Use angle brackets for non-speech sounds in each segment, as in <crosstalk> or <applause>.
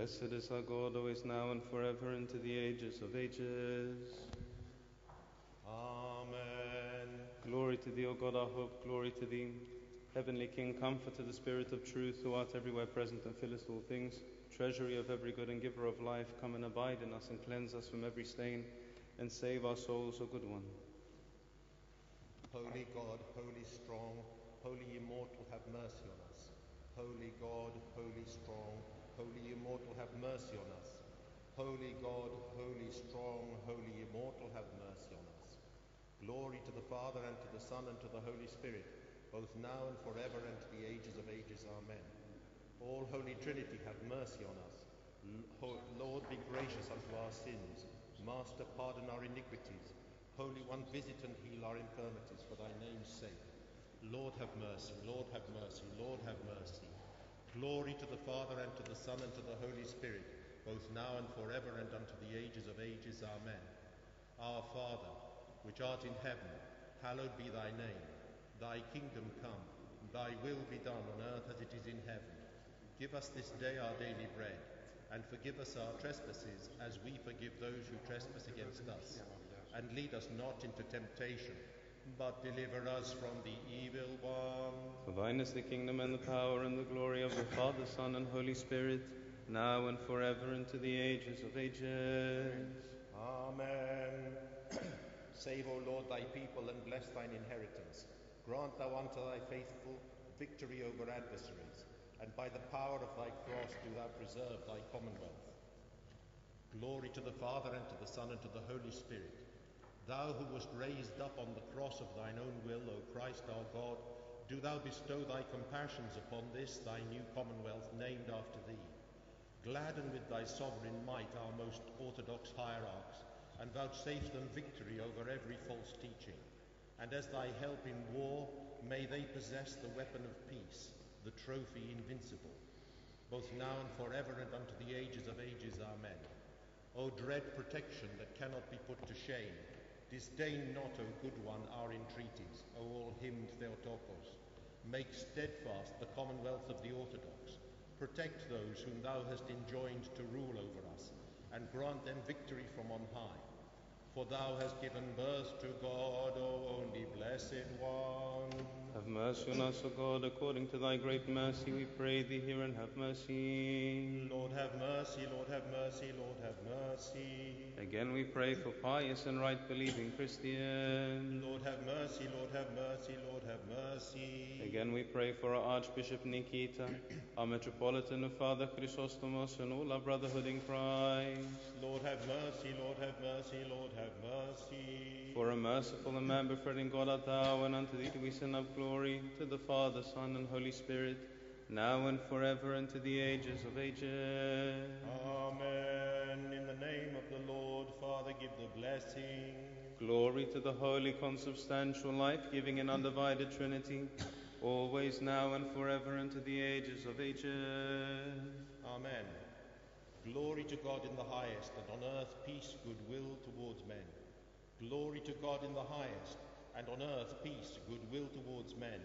Blessed is our God, always now and forever, and to the ages of ages. Amen. Glory to thee, O God, our hope. Glory to thee. Heavenly King, comfort to the Spirit of truth, who art everywhere present and fillest all things. Treasury of every good and giver of life, come and abide in us and cleanse us from every stain and save our souls, O good one. Holy God, holy strong, holy immortal, have mercy on us. Holy God, holy strong, holy immortal, have mercy on us. Holy God, holy strong, holy immortal, have mercy on us. Glory to the Father, and to the Son, and to the Holy Spirit, both now and forever, and to the ages of ages. Amen. All Holy Trinity, have mercy on us. Lord, be gracious unto our sins. Master, pardon our iniquities. Holy One, visit and heal our infirmities for thy name's sake. Lord, have mercy. Lord, have mercy. Lord, have mercy. Glory to the Father, and to the Son, and to the Holy Spirit, both now and forever, and unto the ages of ages. Amen. Our Father, which art in heaven, hallowed be thy name. Thy kingdom come, thy will be done on earth as it is in heaven. Give us this day our daily bread, and forgive us our trespasses as we forgive those who trespass against us. And lead us not into temptation, but deliver us from the evil one. For thine is the kingdom and the power and the glory of the Father, Son, and Holy Spirit, now and forever, and to the ages of ages. Amen. <clears throat> Save, O Lord, thy people and bless thine inheritance. Grant thou unto thy faithful victory over adversaries, and by the power of thy cross do thou preserve thy commonwealth. Glory to the Father, and to the Son, and to the Holy Spirit. Thou who wast raised up on the cross of thine own will, O Christ our God, do thou bestow thy compassions upon this thy new commonwealth named after thee. Gladden with thy sovereign might our most orthodox hierarchs, and vouchsafe them victory over every false teaching. And as thy help in war, may they possess the weapon of peace, the trophy invincible, both now and forever and unto the ages of ages. Amen. O dread protection that cannot be put to shame, disdain not, O good one, our entreaties, O all hymned Theotokos. Make steadfast the commonwealth of the Orthodox. Protect those whom thou hast enjoined to rule over us, and grant them victory from on high. For thou hast given birth to God, O only blessed one. Have mercy on us, O God, according to thy great mercy, we pray thee, hear and have mercy. Lord have mercy, Lord have mercy, Lord have mercy. Again we pray for pious and right believing Christians. Lord have mercy, Lord have mercy, Lord have mercy. Again we pray for our Archbishop Nikita, our Metropolitan of Father Chrysostomos, and all our brotherhood in Christ. Lord have mercy, Lord have mercy, Lord have mercy. For a merciful and man befriending God art thou, and unto thee do we send up glory, to the Father, Son, and Holy Spirit, now and forever, and to the ages of ages. Amen. In the name of the Lord, Father, give the blessing. Glory to the holy, consubstantial, life giving, and undivided Trinity, always, now, and forever, and to the ages of ages. Amen. Glory to God in the highest, and on earth peace, goodwill towards men. Glory to God in the highest, and on earth peace, goodwill towards men.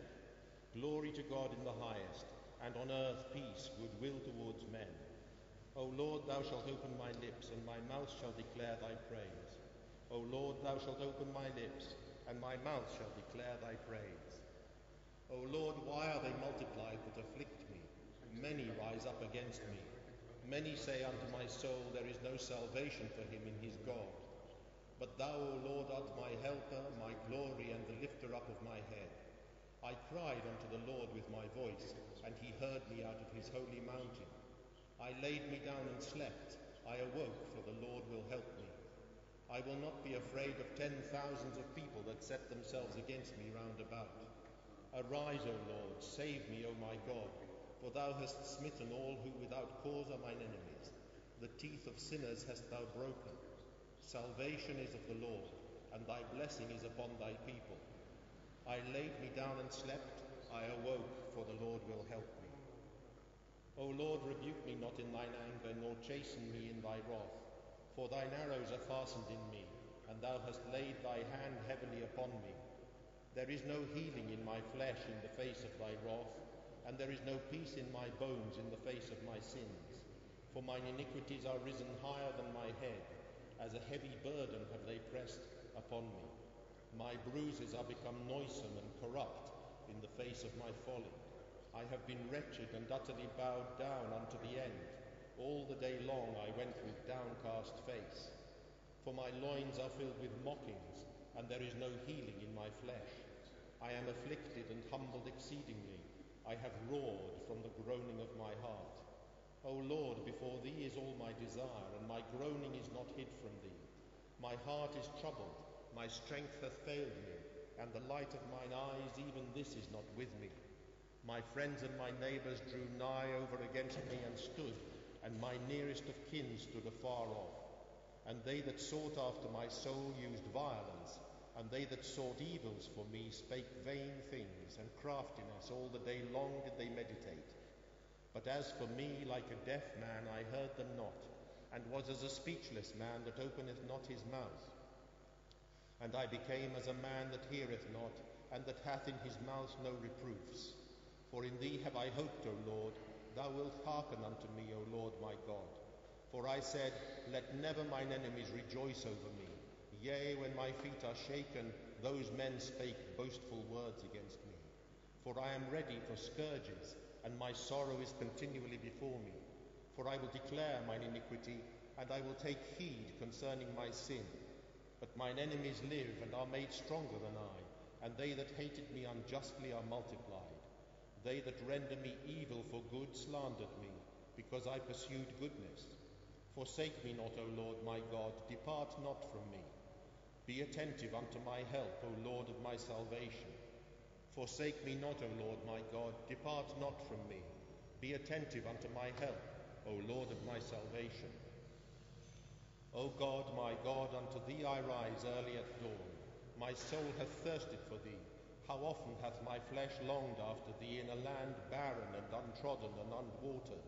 Glory to God in the highest, and on earth peace, goodwill towards men. O Lord, thou shalt open my lips, and my mouth shall declare thy praise. O Lord, thou shalt open my lips, and my mouth shall declare thy praise. O Lord, why are they multiplied that afflict me? Many rise up against me. Many say unto my soul, There is no salvation for him in his God. But thou, O Lord, art my helper, my glory, and the lifter up of my head. I cried unto the Lord with my voice, and he heard me out of his holy mountain. I laid me down and slept. I awoke, for the Lord will help me. I will not be afraid of ten thousands of people that set themselves against me round about. Arise, O Lord, save me, O my God, for thou hast smitten all who without cause are mine enemies. The teeth of sinners hast thou broken. Salvation is of the Lord, and thy blessing is upon thy people. I laid me down and slept. I awoke, for the Lord will help me. O Lord, rebuke me not in thine anger, nor chasten me in thy wrath. For thine arrows are fastened in me, and thou hast laid thy hand heavily upon me. There is no healing in my flesh in the face of thy wrath, and there is no peace in my bones in the face of my sins. For mine iniquities are risen higher than my head. As a heavy burden have they pressed upon me. My bruises are become noisome and corrupt in the face of my folly. I have been wretched and utterly bowed down unto the end. All the day long I went with downcast face. For my loins are filled with mockings, and there is no healing in my flesh. I am afflicted and humbled exceedingly. I have roared from the groaning of my heart. O Lord, before thee is all my desire, and my groaning is not hid from thee. My heart is troubled, my strength hath failed me, and the light of mine eyes, even this is not with me. My friends and my neighbours drew nigh over against me and stood, and my nearest of kin stood afar off. And they that sought after my soul used violence, and they that sought evils for me spake vain things, and craftiness all the day long did they meditate. But as for me, like a deaf man, I heard them not, and was as a speechless man that openeth not his mouth. And I became as a man that heareth not, and that hath in his mouth no reproofs. For in thee have I hoped, O Lord. Thou wilt hearken unto me, O Lord my God. For I said, Let never mine enemies rejoice over me. Yea, when my feet are shaken, those men spake boastful words against me. For I am ready for scourges, and my sorrow is continually before me. For I will declare mine iniquity, and I will take heed concerning my sin. But mine enemies live and are made stronger than I, and they that hated me unjustly are multiplied. They that render me evil for good slandered me, because I pursued goodness. Forsake me not, O Lord my God, depart not from me. Be attentive unto my help, O Lord of my salvation. Forsake me not, O Lord my God, depart not from me. Be attentive unto my help, O Lord of my salvation. O God, my God, unto thee I rise early at dawn. My soul hath thirsted for thee. How often hath my flesh longed after thee in a land barren and untrodden and unwatered.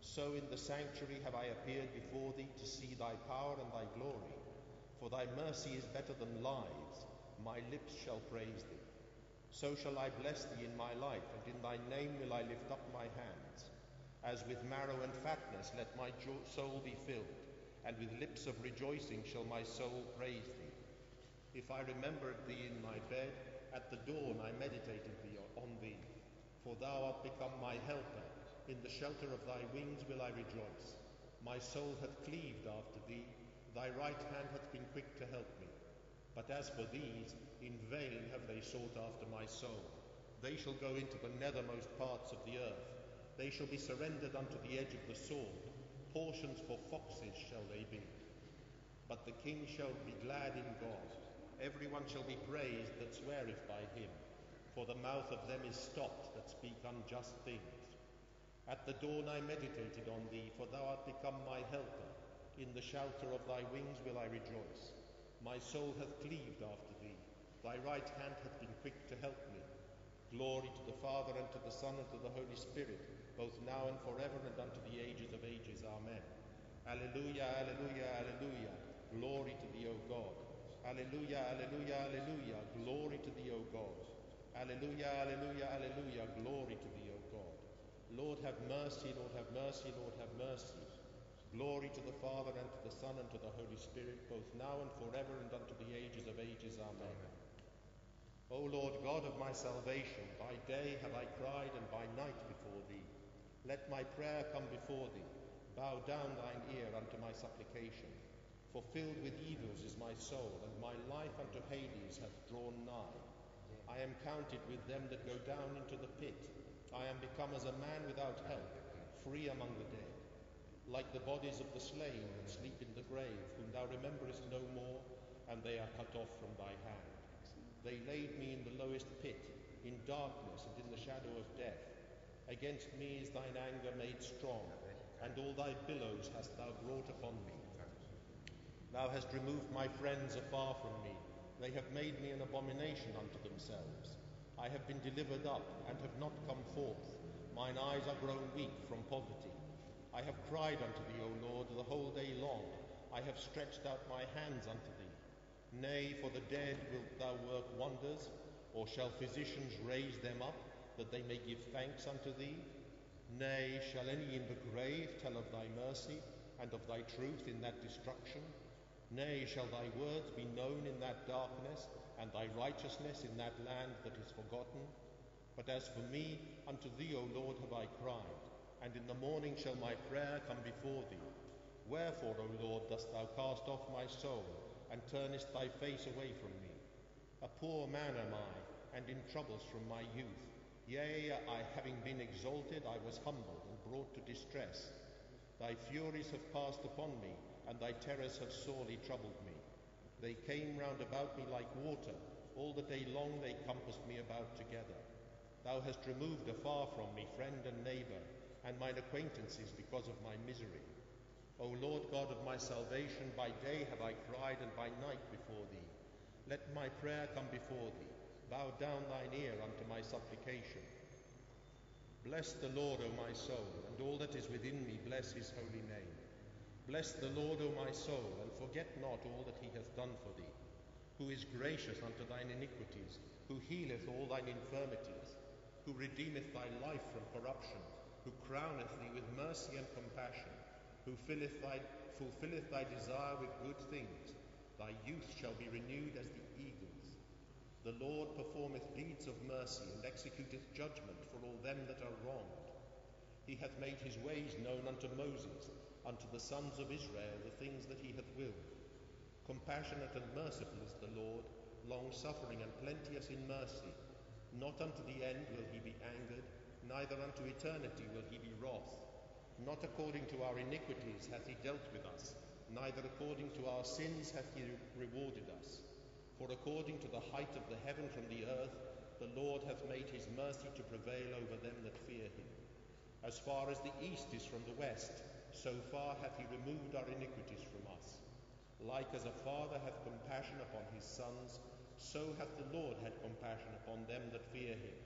So in the sanctuary have I appeared before thee to see thy power and thy glory. For thy mercy is better than lives. My lips shall praise thee. So shall I bless thee in my life, and in thy name will I lift up my hands. As with marrow and fatness let my soul be filled, and with lips of rejoicing shall my soul praise thee. If I remembered thee in my bed, at the dawn I meditated thee on thee. For thou art become my helper. In the shelter of thy wings will I rejoice. My soul hath cleaved after thee. Thy right hand hath been quick to help me. But as for these, in vain have they sought after my soul. They shall go into the nethermost parts of the earth. They shall be surrendered unto the edge of the sword. Portions for foxes shall they be. But the king shall be glad in God. Everyone shall be praised that sweareth by him. For the mouth of them is stopped that speak unjust things. At the dawn I meditated on thee, for thou art become my helper. In the shelter of thy wings will I rejoice. My soul hath cleaved after thee. Thy right hand hath been quick to help me. Glory to the Father, and to the Son, and to the Holy Spirit, both now and forever, and unto the ages of ages. Amen. Alleluia, alleluia, alleluia. Glory to thee, O God. Alleluia, alleluia, alleluia. Glory to thee, O God. Alleluia, alleluia, alleluia. Glory to thee, O God. Lord, have mercy, Lord, have mercy, Lord, have mercy. Glory to the Father, and to the Son, and to the Holy Spirit, both now and forever, and unto the ages of ages. Amen. O Lord God of my salvation, by day have I cried, and by night before thee. Let my prayer come before thee. Bow down thine ear unto my supplication. For filled with evils is my soul, and my life unto Hades hath drawn nigh. I am counted with them that go down into the pit. I am become as a man without help, free among the dead. Like the bodies of the slain that sleep in the grave, whom thou rememberest no more, and they are cut off from thy hand. They laid me in the lowest pit, in darkness and in the shadow of death. Against me is thine anger made strong, and all thy billows hast thou brought upon me. Thou hast removed my friends afar from me. They have made me an abomination unto themselves. I have been delivered up and have not come forth. Mine eyes are grown weak from poverty. I have cried unto thee, O Lord, the whole day long. I have stretched out my hands unto thee. Nay, for the dead wilt thou work wonders, or shall physicians raise them up, that they may give thanks unto thee? Nay, shall any in the grave tell of thy mercy and of thy truth in that destruction? Nay, shall thy words be known in that darkness, and thy righteousness in that land that is forgotten? But as for me, unto thee, O Lord, have I cried, and in the morning shall my prayer come before thee. Wherefore, O Lord, dost thou cast off my soul, and turnest thy face away from me? A poor man am I, and in troubles from my youth. Yea, I having been exalted, I was humbled and brought to distress. Thy furies have passed upon me, and thy terrors have sorely troubled me. They came round about me like water, all the day long they compassed me about together. Thou hast removed afar from me friend and neighbour, and mine acquaintances because of my misery. O Lord God of my salvation, by day have I cried, and by night before thee. Let my prayer come before thee. Bow down thine ear unto my supplication. Bless the Lord, O my soul, and all that is within me, bless his holy name. Bless the Lord, O my soul, and forget not all that he hath done for thee, who is gracious unto thine iniquities, who healeth all thine infirmities, who redeemeth thy life from corruption, who crowneth thee with mercy and compassion, who thy, fulfilleth thy desire with good things. Thy youth shall be renewed as the eagles. The Lord performeth deeds of mercy, and executeth judgment for all them that are wronged. He hath made his ways known unto Moses, unto the sons of Israel the things that he hath willed. Compassionate and merciful is the Lord, long suffering and plenteous in mercy. Not unto the end will he be angered, neither unto eternity will he be wroth. Not according to our iniquities hath he dealt with us, neither according to our sins hath he rewarded us. For according to the height of the heaven from the earth, the Lord hath made his mercy to prevail over them that fear him. As far as the east is from the west, so far hath he removed our iniquities from us. Like as a father hath compassion upon his sons, so hath the Lord had compassion upon them that fear him.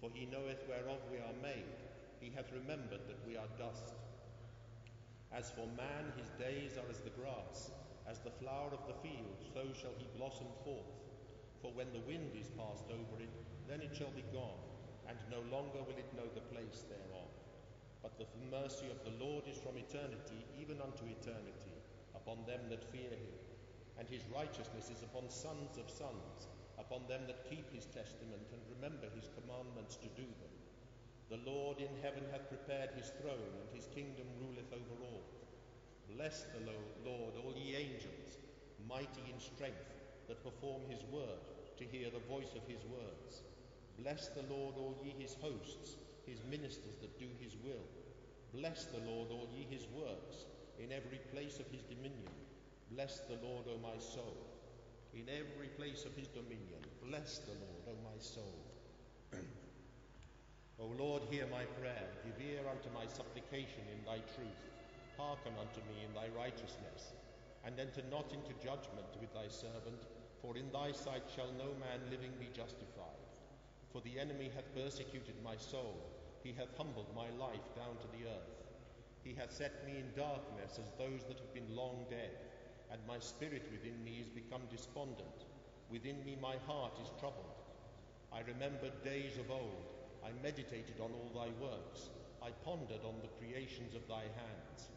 For he knoweth whereof we are made, he hath remembered that we are dust. As for man, his days are as the grass, as the flower of the field, so shall he blossom forth. For when the wind is passed over it, then it shall be gone, and no longer will it know the place thereof. But the mercy of the Lord is from eternity, even unto eternity, upon them that fear him. And his righteousness is upon sons of sons, upon them that keep his testament and remember his commandments to do them. The Lord in heaven hath prepared his throne, and his kingdom ruleth over all. Bless the Lord, all ye angels, mighty in strength, that perform his word, to hear the voice of his words. Bless the Lord, all ye his hosts, his ministers that do his will. Bless the Lord, all ye his works, in every place of his dominion. Bless the Lord, O my soul. In every place of his dominion, bless the Lord, O my soul. o Lord, hear my prayer. Give ear unto my supplication in thy truth. Hearken unto me in thy righteousness. And enter not into judgment with thy servant, for in thy sight shall no man living be justified. For the enemy hath persecuted my soul, he hath humbled my life down to the earth. He hath set me in darkness as those that have been long dead, and my spirit within me is become despondent. Within me my heart is troubled. I remembered days of old, I meditated on all thy works, I pondered on the creations of thy hands.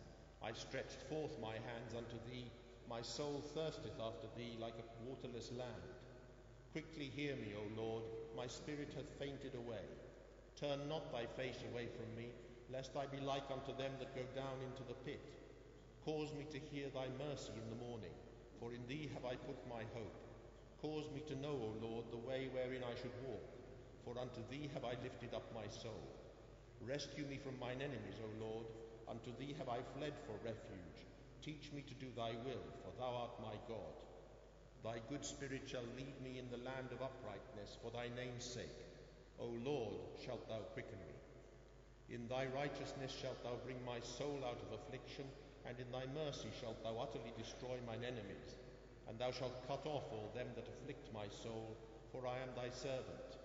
I stretched forth my hands unto thee, my soul thirsteth after thee like a waterless land. Quickly hear me, O Lord, my spirit hath fainted away. Turn not thy face away from me, lest I be like unto them that go down into the pit. Cause me to hear thy mercy in the morning, for in thee have I put my hope. Cause me to know, O Lord, the way wherein I should walk, for unto thee have I lifted up my soul. Rescue me from mine enemies, O Lord, unto thee have I fled for refuge. Teach me to do thy will, for thou art my God. Thy good spirit shall lead me in the land of uprightness for thy name's sake. O Lord, shalt thou quicken me. In thy righteousness shalt thou bring my soul out of affliction, and in thy mercy shalt thou utterly destroy mine enemies. And thou shalt cut off all them that afflict my soul, for I am thy servant.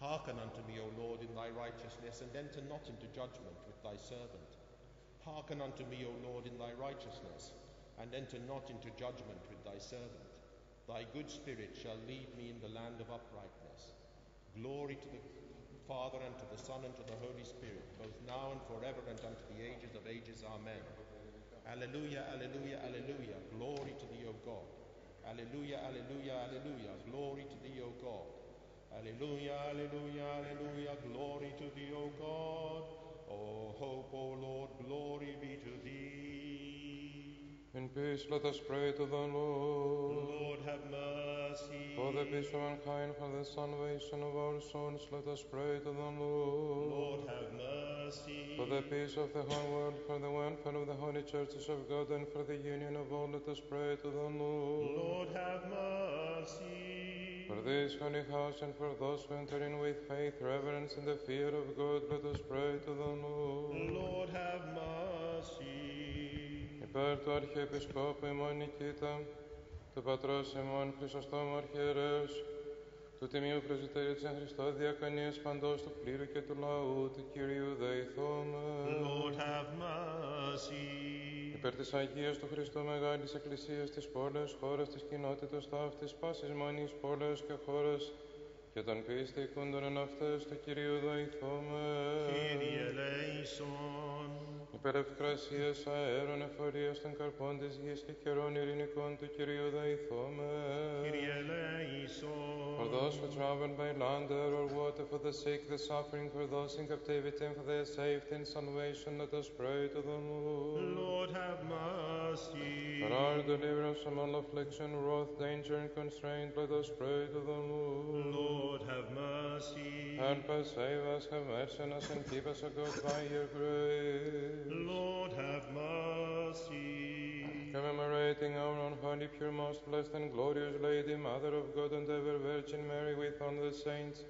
Hearken unto me, O Lord, in thy righteousness, and enter not into judgment with thy servant. Hearken unto me, O Lord, in thy righteousness, and enter not into judgment with thy servant. Thy good spirit shall lead me in the land of uprightness. Glory to the Father, and to the Son, and to the Holy Spirit, both now and forever, and unto the ages of ages. Amen. Alleluia, alleluia, alleluia. Glory to thee, O God. Alleluia, alleluia, alleluia. Glory to thee, O God. Alleluia, alleluia, alleluia. Glory to thee, O God. O hope, O Lord, glory be to thee. In peace, let us pray to the Lord. Lord, have mercy. For the peace of mankind, for the salvation of our souls, let us pray to the Lord. Lord, have mercy. For the peace of the whole world, for the welfare of the holy churches of God, and for the union of all, let us pray to the Lord. Lord, have mercy. For this holy house, and for those who enter in with faith, reverence, and the fear of God, let us pray to the Lord. Lord, have mercy. Υπέρ του Αρχιεπισκόπου ημών Νικήτα, του Πατρός ημών Χρυσοστόμου Αρχιερέως, του Τιμίου Πρεσβυτερίου της Εν Χριστώ Διακονίας παντός του πλήρου και του λαού του Κυρίου Δεηθώμε. Lord, have mercy. Υπέρ της Αγίας του Χριστού Μεγάλης Εκκλησίας της πόλεως, χώρας της κοινότητας ταύτης, πάσης μονής πόλεως και χώρας, και των πιστικούντων εν αυτές του Κυρίου Δεηθώμε. Kyrie eleison. Υπέρ ευκρασίας αέρων εφορίας των καρπών της γης και καιρών ειρηνικών του Κυρίου Δεηθώμε. Kyrie eleison. For those who travel by land, air, or water, for the sick, the suffering, for those in captivity, and for their safety and salvation, let us pray to the Lord. Lord, have mercy. For our deliverance from all affliction, wrath, danger, and constraint, let us pray to the Lord. Lord, have mercy. Help us, save us, have mercy on us, and keep us, O God, by your grace. Lord, have mercy. Commemorating our own holy, pure, most blessed, and glorious Lady, Mother of God and ever Virgin Mary, with all the saints,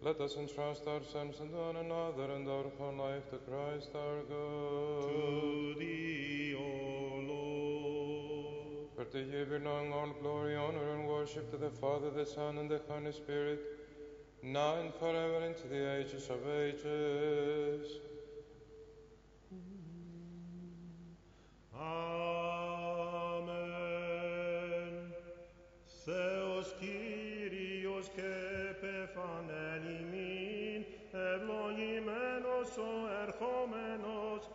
let us entrust ourselves and one another and our whole life to Christ our God. To thee, O Lord. For to you belong all glory, honor, and worship to the Father, the Son, and the Holy Spirit, now and forever, into the ages of ages. Amen. Θεός Κύριος και πεφανέν ημίν, ευλογημένος ο ερχόμενος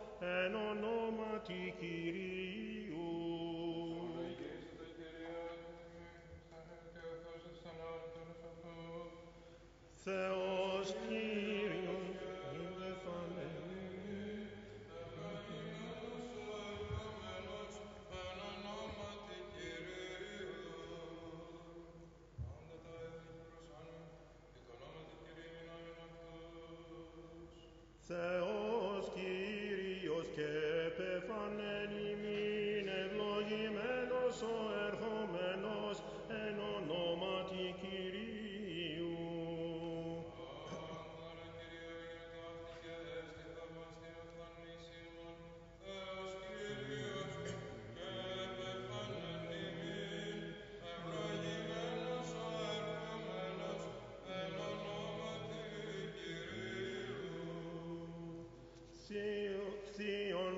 Σε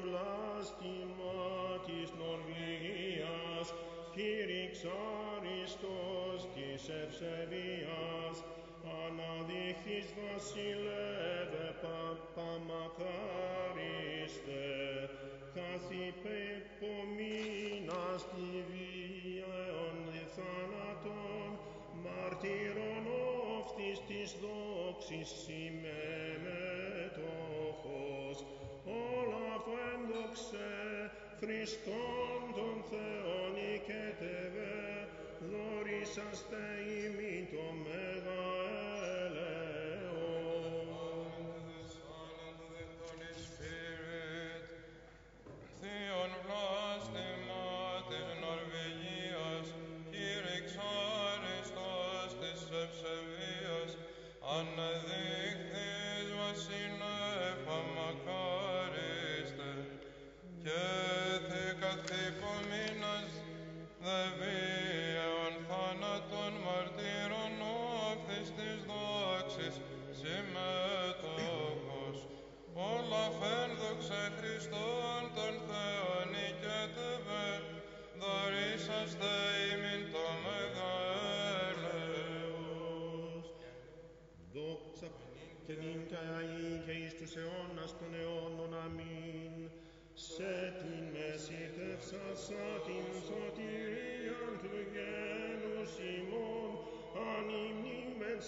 βλάστημα της Νορβηγίας, Κύριξ Αριστός της Ευσεβίας, αναδείχθης βασιλεύε παπαμακάριστε, χάσι πεπομείνας τη βίαιον θάνατον, μαρτύρον αυτής της δόξης σημαίνει. Φέντοξε Χριστόν τον Θεόν οικετεύε, δωρήσαστε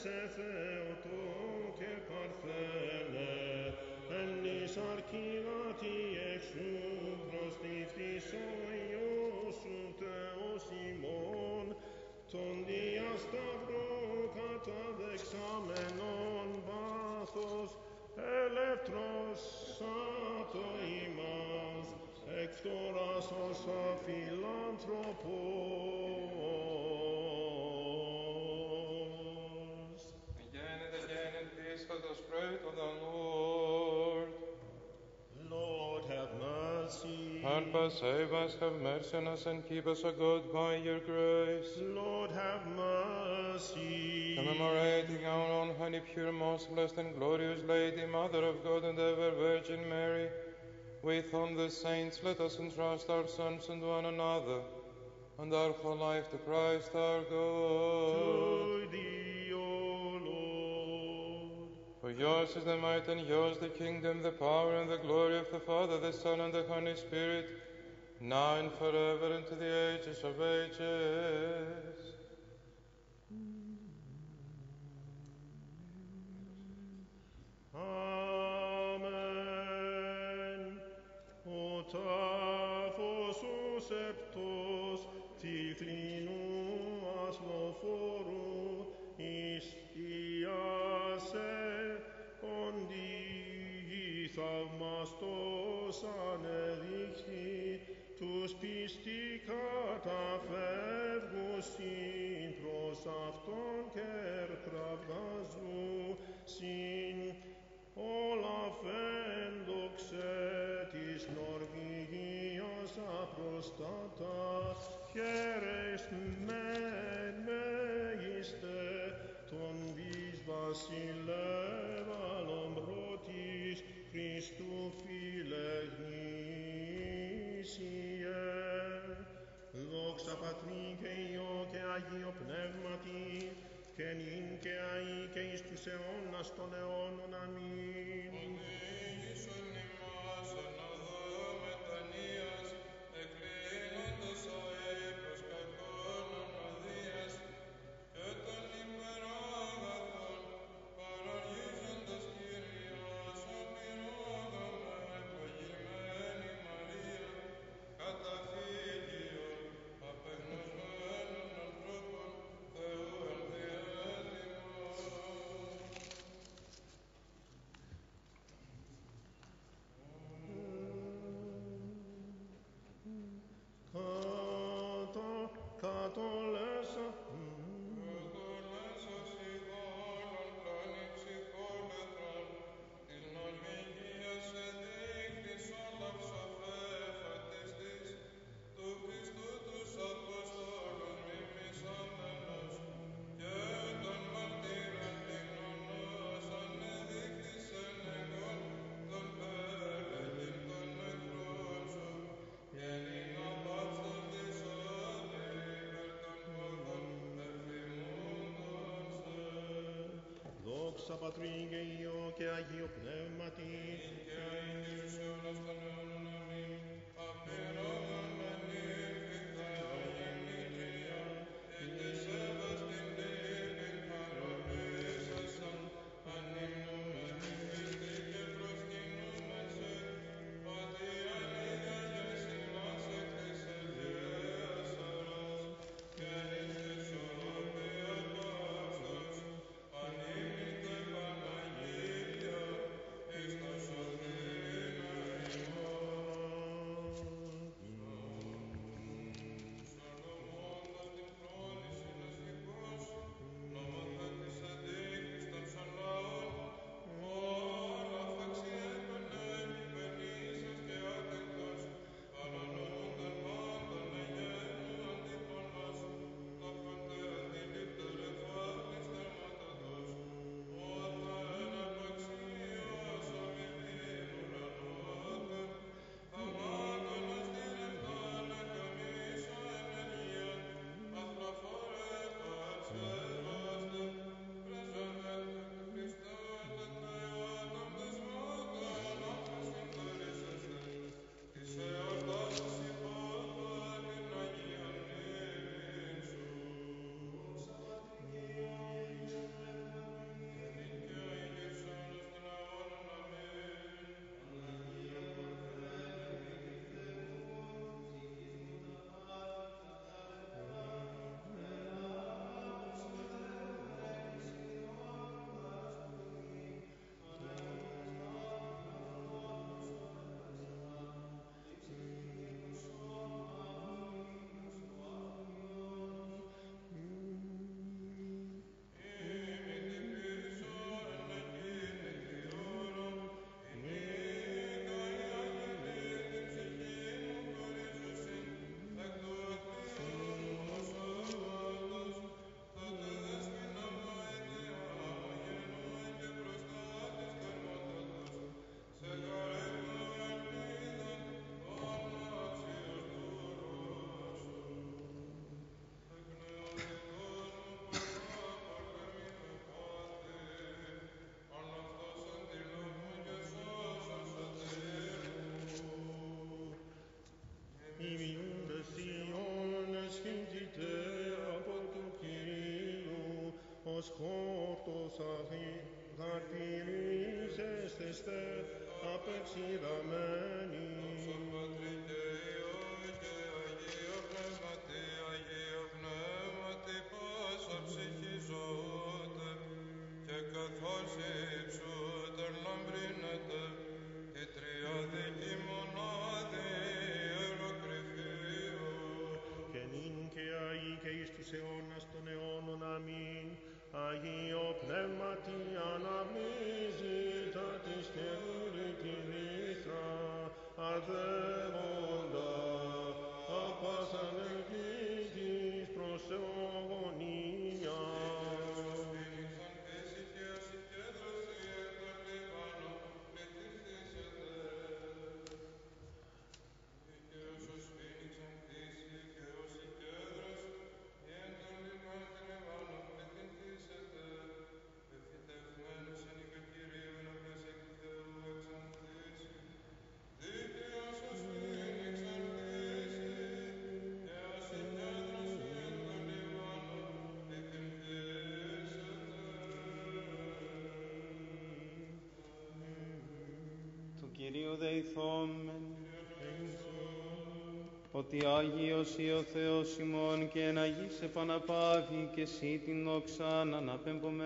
σε Θεοτό και Παρθένε, εν εις αρκίνατη εξού προστιφτής ο Υιός σου Θεός ημών, τον διασταυρό καταδεξάμενον πάθος, ελεύθρος σάτο ημάς, εκ φτώρας ως αφιλάνθρωπος. Help us, save us, have mercy on us, and keep us, O God, by your grace. Lord have mercy. Commemorating our own holy, pure, most blessed, and glorious Lady, Mother of God and ever Virgin Mary, with all the saints, let us entrust our sons and one another, and our whole life to Christ our God. To yours is the might, and yours the kingdom, the power, and the glory of the Father, the Son, and the Holy Spirit, now and forever, and to the ages of ages. Απροστάτα χαίρες μεν μέγιστε τον δις βασιλεύαλον πρώτης Χριστού φιλεγνήσιε δόξα Πατρί και Υιό και Αγίο Πνεύματι και νυν και αεί και εις τους αιώνας των αιώνων. Δόξα Πατρί και Υιό και Αγίο Πνεύματι, σκότος αγή, χαρτιρίζεστε, απεξηδαμένοι, Το Κυρίο δεηθόμεν, ότι Άγιος ή ο Θεός ημών και εν Αγής επαναπάβει και εσύ την δόξα να αναπέμπομε.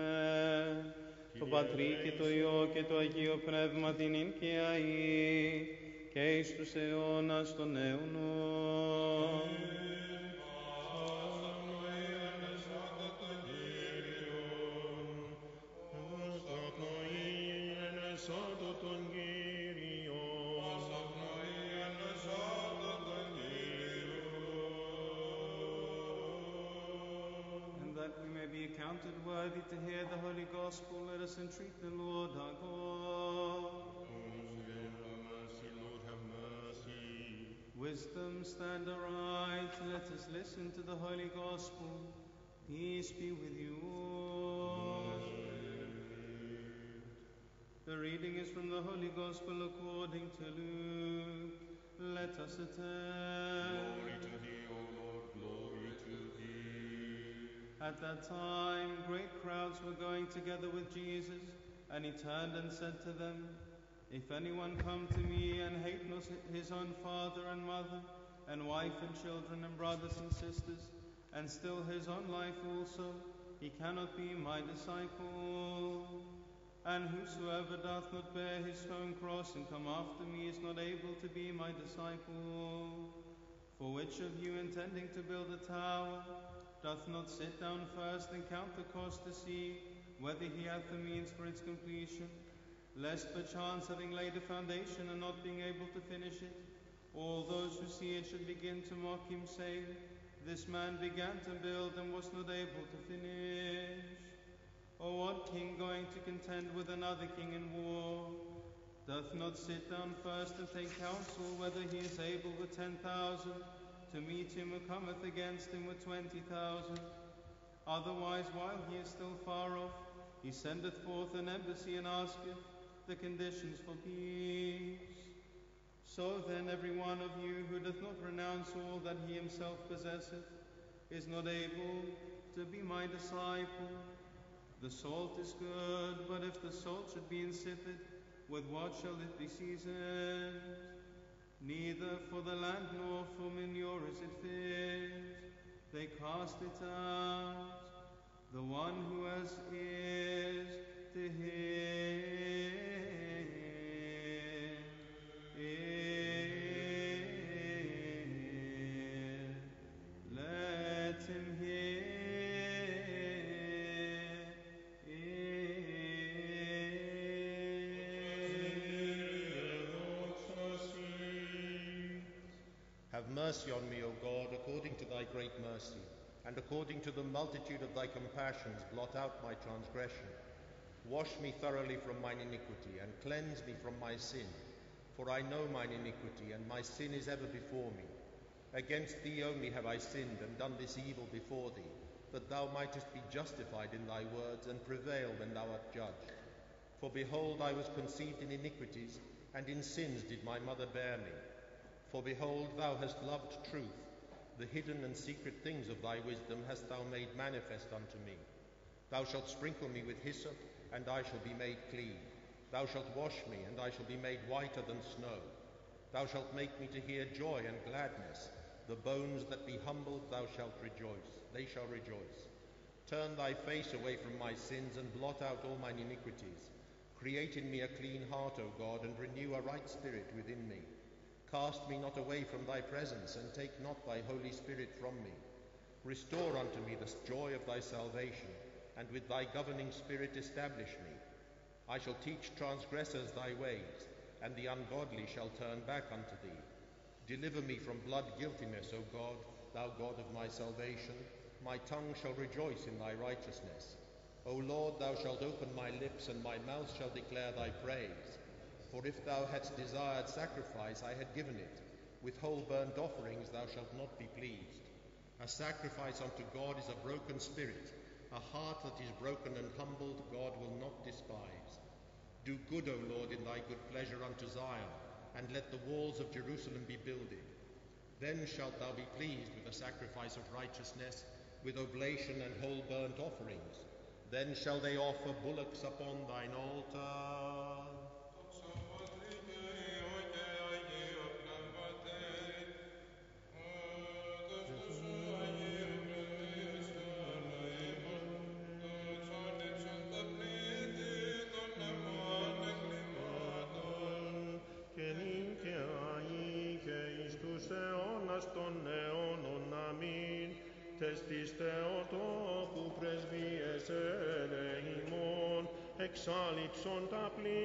Το Πατρί και το Υιό και το Αγίο Πνεύμα την ειν και αεί και εις τους αιώνας των αιώνων. Peace be with you all. The reading is from the Holy Gospel according to Luke. Let us attend. Glory to thee, O Lord, glory to thee. At that time, great crowds were going together with Jesus, and he turned and said to them, If anyone come to me and hate not his own father and mother, and wife and children and brothers and sisters, and still his own life also, he cannot be my disciple. And whosoever doth not bear his own cross and come after me is not able to be my disciple. For which of you intending to build a tower doth not sit down first and count the cost to see whether he hath the means for its completion, lest perchance having laid a foundation and not being able to finish it, all those who see it should begin to mock him, saying, This man began to build and was not able to finish. Or what king going to contend with another king in war doth not sit down first and take counsel whether he is able with ten thousand to meet him who cometh against him with twenty thousand? Otherwise, while he is still far off, he sendeth forth an embassy and asketh the conditions for peace. So then, every one of you who doth not renounce all that he himself possesseth is not able to be my disciple. The salt is good, but if the salt should be insipid, with what shall it be seasoned? Neither for the land nor for manure is it fit. They cast it out. The one who has ears to hear. Have mercy on me, O God, according to thy great mercy, and according to the multitude of thy compassions, blot out my transgression. Wash me thoroughly from mine iniquity, and cleanse me from my sin. For I know mine iniquity, and my sin is ever before me. Against thee only have I sinned, and done this evil before thee, that thou mightest be justified in thy words, and prevail when thou art judged. For behold, I was conceived in iniquities, and in sins did my mother bear me. For behold, thou hast loved truth. The hidden and secret things of thy wisdom hast thou made manifest unto me. Thou shalt sprinkle me with hyssop, and I shall be made clean. Thou shalt wash me, and I shall be made whiter than snow. Thou shalt make me to hear joy and gladness. The bones that be humbled, thou shalt rejoice. They shall rejoice. Turn thy face away from my sins and blot out all mine iniquities. Create in me a clean heart, O God, and renew a right spirit within me. Cast me not away from thy presence, and take not thy Holy Spirit from me. Restore unto me the joy of thy salvation, and with thy governing spirit establish me. I shall teach transgressors thy ways, and the ungodly shall turn back unto thee. Deliver me from blood guiltiness, O God, thou God of my salvation. My tongue shall rejoice in thy righteousness. O Lord, thou shalt open my lips, and my mouth shall declare thy praise. For if thou hadst desired sacrifice, I had given it. With whole burnt offerings thou shalt not be pleased. A sacrifice unto God is a broken spirit. A heart that is broken and humbled, God will not despise. Do good, O Lord, in thy good pleasure unto Zion, and let the walls of Jerusalem be builded. Then shalt thou be pleased with a sacrifice of righteousness, with oblation and whole burnt offerings. Then shall they offer bullocks upon thine altar. salit sunt apline.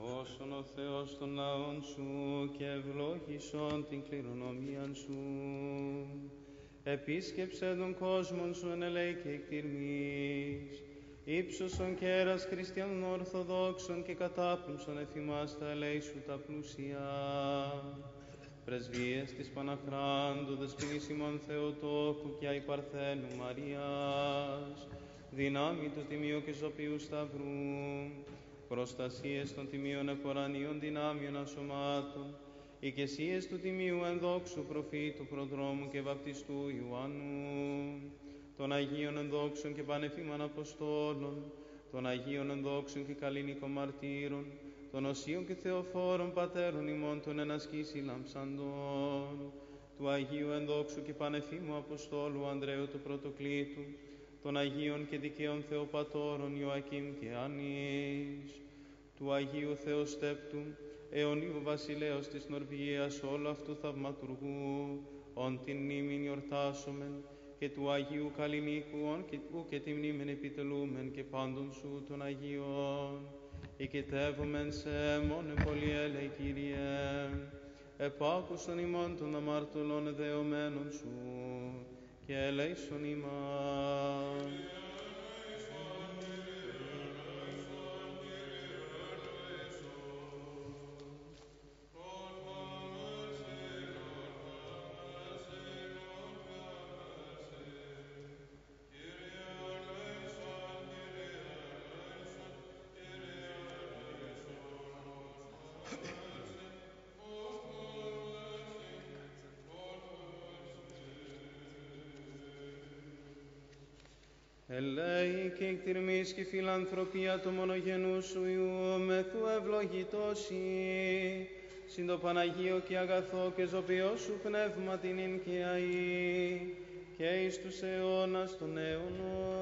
Σώσον ο Θεός των λαών σου και ευλόγησον την κληρονομία σου. Επίσκεψε τον κόσμο σου εν ελέη και εκτιρμής. Ήψωσον κέρας χριστιανών ορθοδόξων και κατάπλουσον εφημάς τα ελέη σου τα πλούσια. Πρεσβείες της Παναχράντου, δεσποινής ημών Θεοτόκου και αϊ Παρθένου Μαρίας, δυνάμει τους Τιμίου και Ζωπιού Σταυρού, προστασίες των τιμίων εφορανίων δυνάμειων ασωμάτων, οικεσίες του τιμίου ενδόξου προφήτου προδρόμου και βαπτιστού Ιωάννου, των Αγίων ενδόξων και πανεφήμων Αποστόλων, των Αγίων ενδόξων και καλλινικών μαρτύρων, των Οσίων και Θεοφόρων Πατέρων ημών των ενασκήσει λαμψαντών, του Αγίου ενδόξου και πανεφήμου Αποστόλου Ανδρέου του Πρωτοκλήτου, των Αγίων και Δικαίων Θεοπατώρων Ιωακήμ και Άννης, του Αγίου Θεοστέπτου, αιωνίου βασιλέως της Νορβηγίας όλου αυτού θαυματουργού, ον την μνήμην γιορτάσομεν, και του Αγίου Καλλινίκου, ον και, ου και τη μνήμην επιτελούμεν και πάντων σου των Αγίων, οικητεύομεν σε μόνε πολυέλε Κύριε, επάκουσον ημών των αμαρτωλών δεωμένων σου, και ελέησον ημάς. Ελέη και εκτιρμής και φιλανθρωπία το μονογενού σου Υιού μεθού ευλογητώσει, συν το Παναγίο και αγαθό και ζωπιό σου πνεύμα την ειν και αΐ και εις τους αιώνας των αιώνων.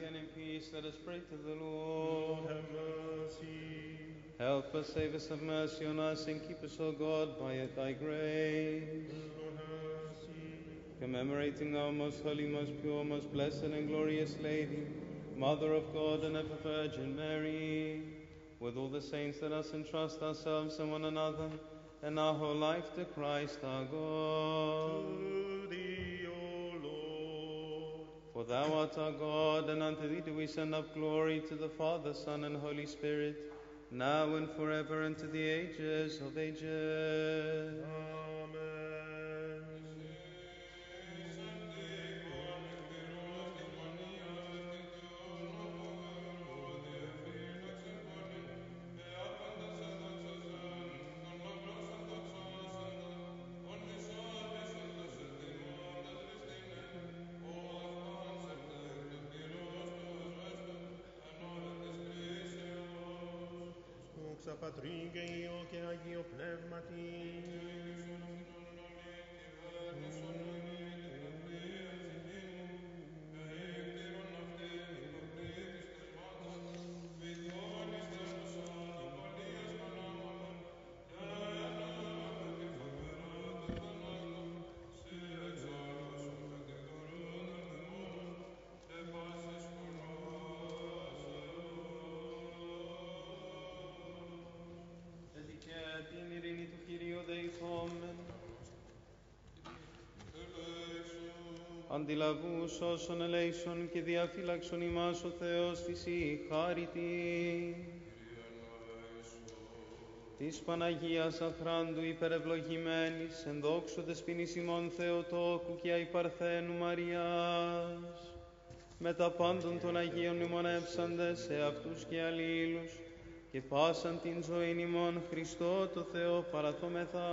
Again and in peace, let us pray to the Lord. Have mercy. Help us, save us, have mercy on us, and keep us, O God, by thy grace. Lord, have mercy. Commemorating our most holy, most pure, most blessed, and glorious Lady, Mother of God and ever Virgin Mary, with all the saints, let us entrust ourselves and one another, and our whole life to Christ our God. Thou art our God, and unto thee do we send up glory to the Father, Son, and Holy Spirit, now and forever, and to the ages of ages. Δόξα Πατρί και Υιό και Αγίο Πνεύματι. Αντιλαβούς όσων ελέησον και διαφύλαξον ημάς ο Θεός της η χάρητη. Της Παναγίας Αχράντου υπερευλογημένης, εν δόξου δεσποινής ημών Θεοτόκου και αϊπαρθένου Μαριάς, με τα πάντων των Αγίων μνημονεύσαντες σε αυτούς και αλλήλους, και πάσαν την ζωή ημών Χριστό το Θεό παραθόμεθα.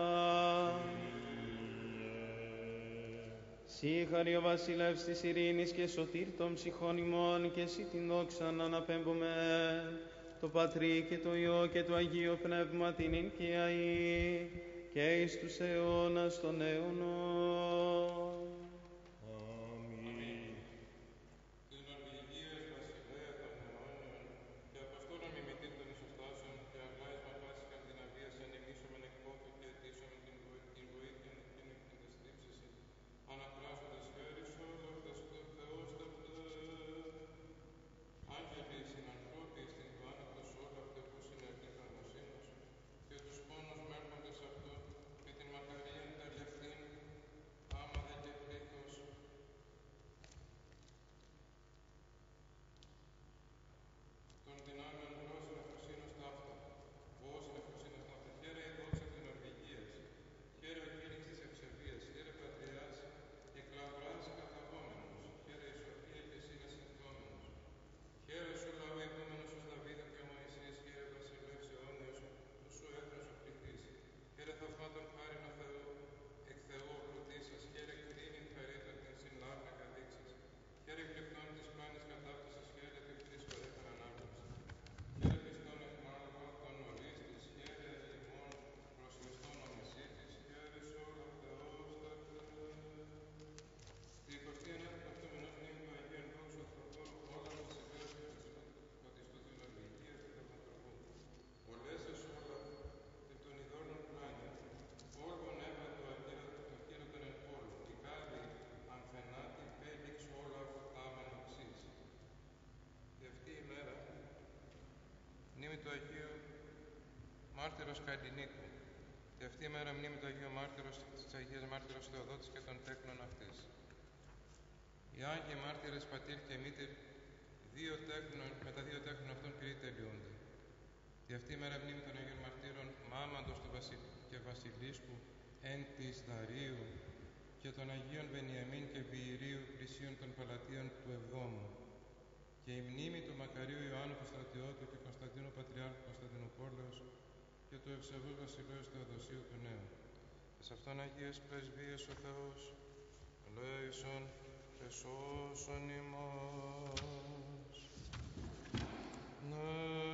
Σύ χαρί ο βασιλεύς της ειρήνης και σωτήρ των ψυχών ημών και εσύ την δόξα να αναπέμπουμε το Πατρί και το Υιό και το Αγίο Πνεύμα την ίν και αή και εις τους αιώνας των αιώνων. Αμήν. Δίνον υγείας βασιλέα των αιώνων και αποστόλων μιμητή των ισοστάσεων και αυλάεις μα πάση σκανδιναβίας ανεμίσομεν εκ πόθου και αιτήσομεν την, βοη- την βοήθεια εκείνη και την στήψηση αναπράσσοντας χέρις όλα αυτές το Θεός ταυτέ. Άγγελοι συνανθρώποι στην του άνετος όλα αυτά που συνεργεί καρμοσύνος και τους πόνους μέρχοντες αυτού και την μακαρίαν τελευτήν άμα δε και πλήθος των δυνάμεων γλώσσων ευφροσύνος ταύτα. Φως ευφροσύνος ταύτα. Χαίρε η δόξα της Νορβηγίας. Χαίρε ο κήρυξ της ευσεβίας. Χαίρε πατριάς και κλαβράς καθαγόμενος. Χαίρε η σοφία και σύνας συνθόμενος. Χαίρε σου λαού ηγούμενος ως Δαβίδ και ο Μωυσής. Χαίρε βασιλεύς αιώνιος, του σου έθνος ο πληθής. Χαίρε θαυμάτων χάριν ο Θεού, εκ Θεού ο πλουτήσας. Χαίρε κρίνην χαρίτα την συνλάβνα καθήξας. Χαίρε γλυπτών της πλάνης κατάπτυσας. Χαίρε τυφλής χωρέθεν ανάπτυξης. Χαίρε πιστών ευμάλβα των ολίστης. Χαίρε ημών προς Χριστόν ο Μεσίτης. Χαίρε σ' όλα Θεός ταυτέ. Τη 29η αυτού μηνός μνήμη του Αγίου Ενδόξου Ανθρωπόρου όλα βασιλέως και φωτιστού της Νορβηγίας και θαυματουργού. Ολέσες όλα εκ των ειδόλων πλάνη. Όλων έβα το ακύρωτον εν πόλου. Η κάλη αμφενάτη πέληξ όλα αυτά μεν οξύς. Και αυτή η μέρα μνήμη του Αγίου Μάρτυρος Καντινίκου. Και αυτή η μέρα μνήμη του Αγίου Μάρτυρος της Αγίας Μάρτυρος Θεοδότης και των τέκνων αυτής. Οι Άγιοι Μάρτυρες Πατήρ και Μήτυρ δύο τέκνων, με τα δύο τέκνων αυτών πυροί τελειούνται. Και αυτή η μέρα μνήμη των Αγίων Μαρτύρων Μάμαντος του Βασι... και Βασιλίσκου εν της Δαρίου και των Αγίων Βενιαμίν και Βιηρίου πλησίων των Παλατίων του Εβδόμου και η μνήμη του Μακαρίου Ιωάννου του Στρατιώτου και Κωνσταντίνου Πατριάρχου Κωνσταντινούπολεως και του Ευσεβού Βασιλέως Θεοδοσίου του Νέου. Και σε αυτόν Αγίες Πρεσβείες ο Θεός ελέησον και σώσον ημάς. Ναι,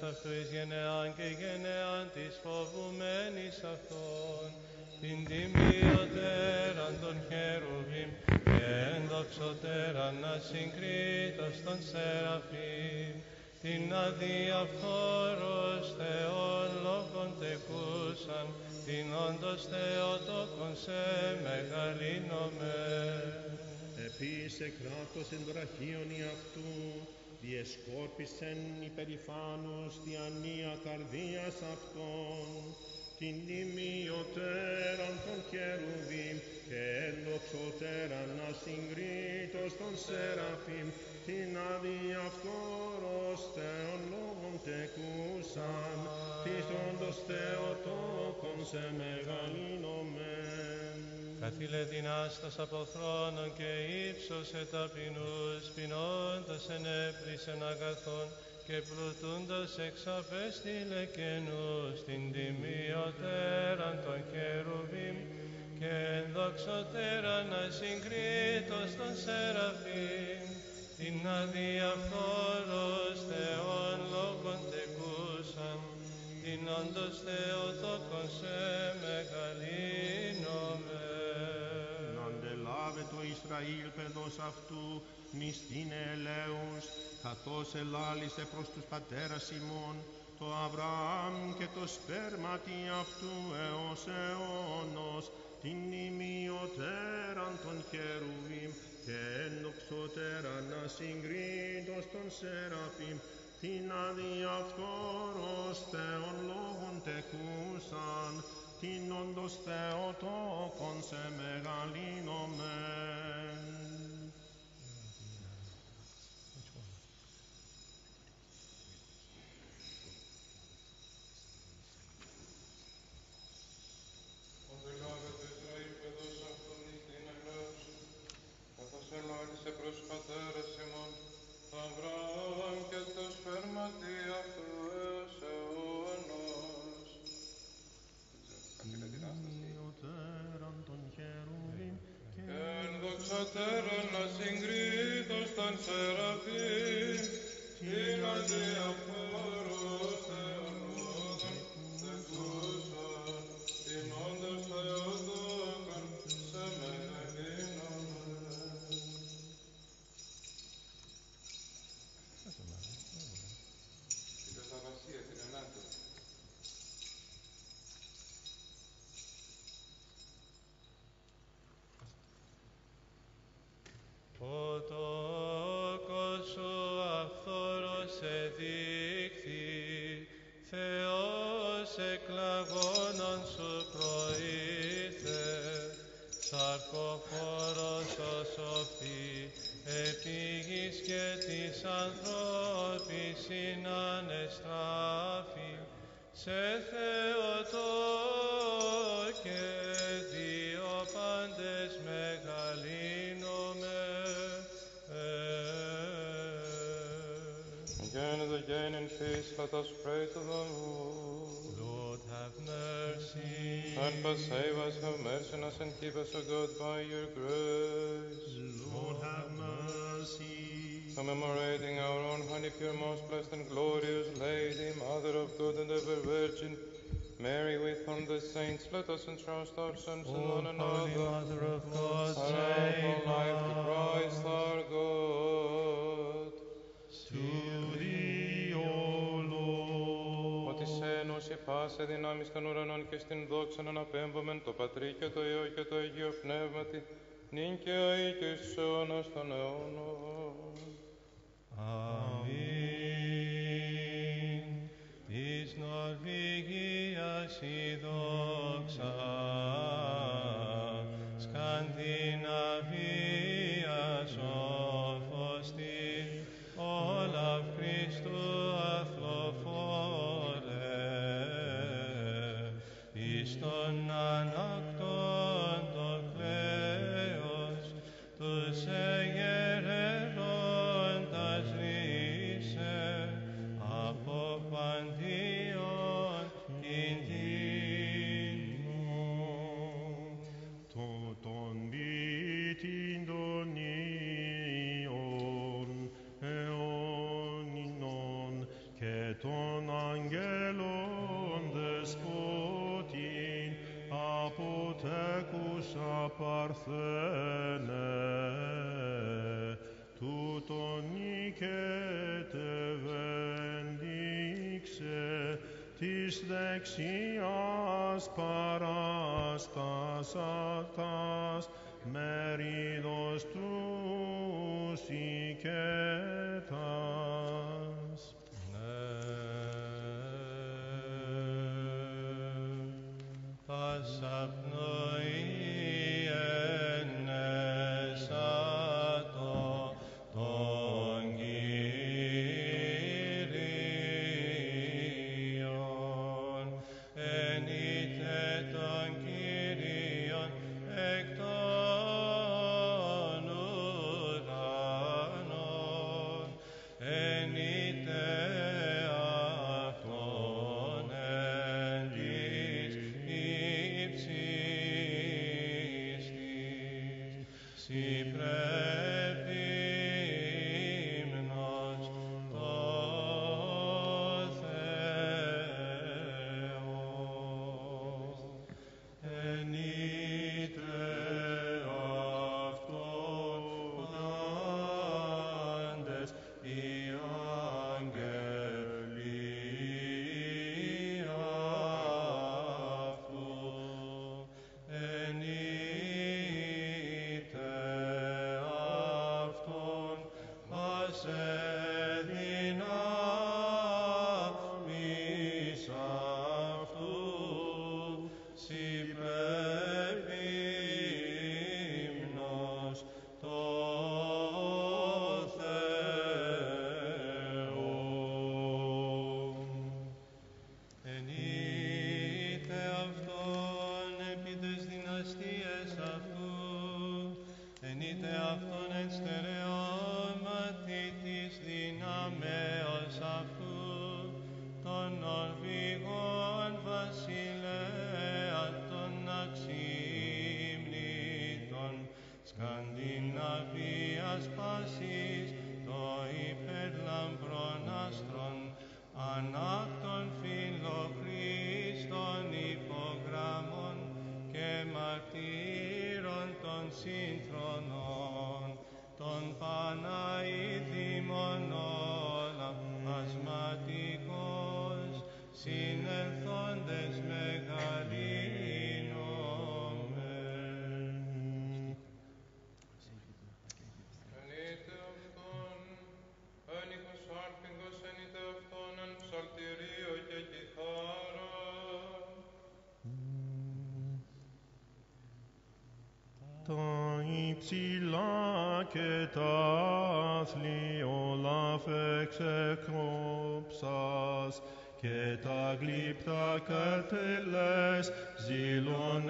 το έλεος Αυτού εις γενεάν και γενεάν της φοβουμένης Αυτόν. Την τιμιωτέραν των χερουβίμ και ενδοξωτέραν ασυγκρίτως των σεραφείμ. Την αδιαφόρος Θεόν λόγων τεκούσαν, την όντως Θεοτόκον σε μεγαλύνομεν. Επίσε κράτος εν βραχίων αυτού, διεσκόρπισεν υπερηφάνους διανία καρδίας αυτών, την τιμιωτέραν των χερουβίμ και ενδοξωτέραν ασυγκρίτως των σεραφείμ, την αδιαυτόρος Θεόν λόγων τεκούσαν, της όντως Θεοτόκον σε μεγαλύνομεν. Καθήλε δυνάστας από θρόνων και ύψωσε ταπεινούς, πεινώντας ενέπλησεν αγαθών και πλουτούντας εξ απέστειλε καινούς την τιμιωτέραν των χερουβίμ και ενδοξωτέραν ασυγκρίτως των σεραφείμ την αδιαφόρος Θεόν λόγων τεκούσαν την όντως Θεοτόκον σε μεγαλύνομεν. Να αντελάβε το Ισραήλ παιδός αυτού, νηστήν ελέους, καθώς ελάλησε προς τους πατέρας ημών, το Αβραάμ και το σπέρματι αυτού έως αιώνος, την ημιωτέραν των χερουβίμ και ενδοξωτέραν ασυγκρίτως των σεραφείμ, την αδιαφόρος Θεόν λόγων τεκούσαν, in ondos Theotokon se megalinomens. Teraphim, Tina Deaphim. grace, let us pray to the Lord. Lord, have mercy. And but save us, have mercy on us, and keep us, O God, by your grace. Lord, have mercy. Commemorating our own honey, pure, most blessed and glorious Lady, Mother of God and ever Virgin, Mary, we form the saints, let us entrust our sons to one another. Holy Mother of God, save our life to Christ our God. To πάσα δυνάμεις των ουρανών και στην δόξα να αναπέμπομεν το Πατρί το Υιό και το Αγίο Πνεύματι, νυν και αεί και εις αιώνας των. δεξιάς παράστασας ετάς λιόλαφ εξεκρόψας και τα γλύπτα κατελές ζήλων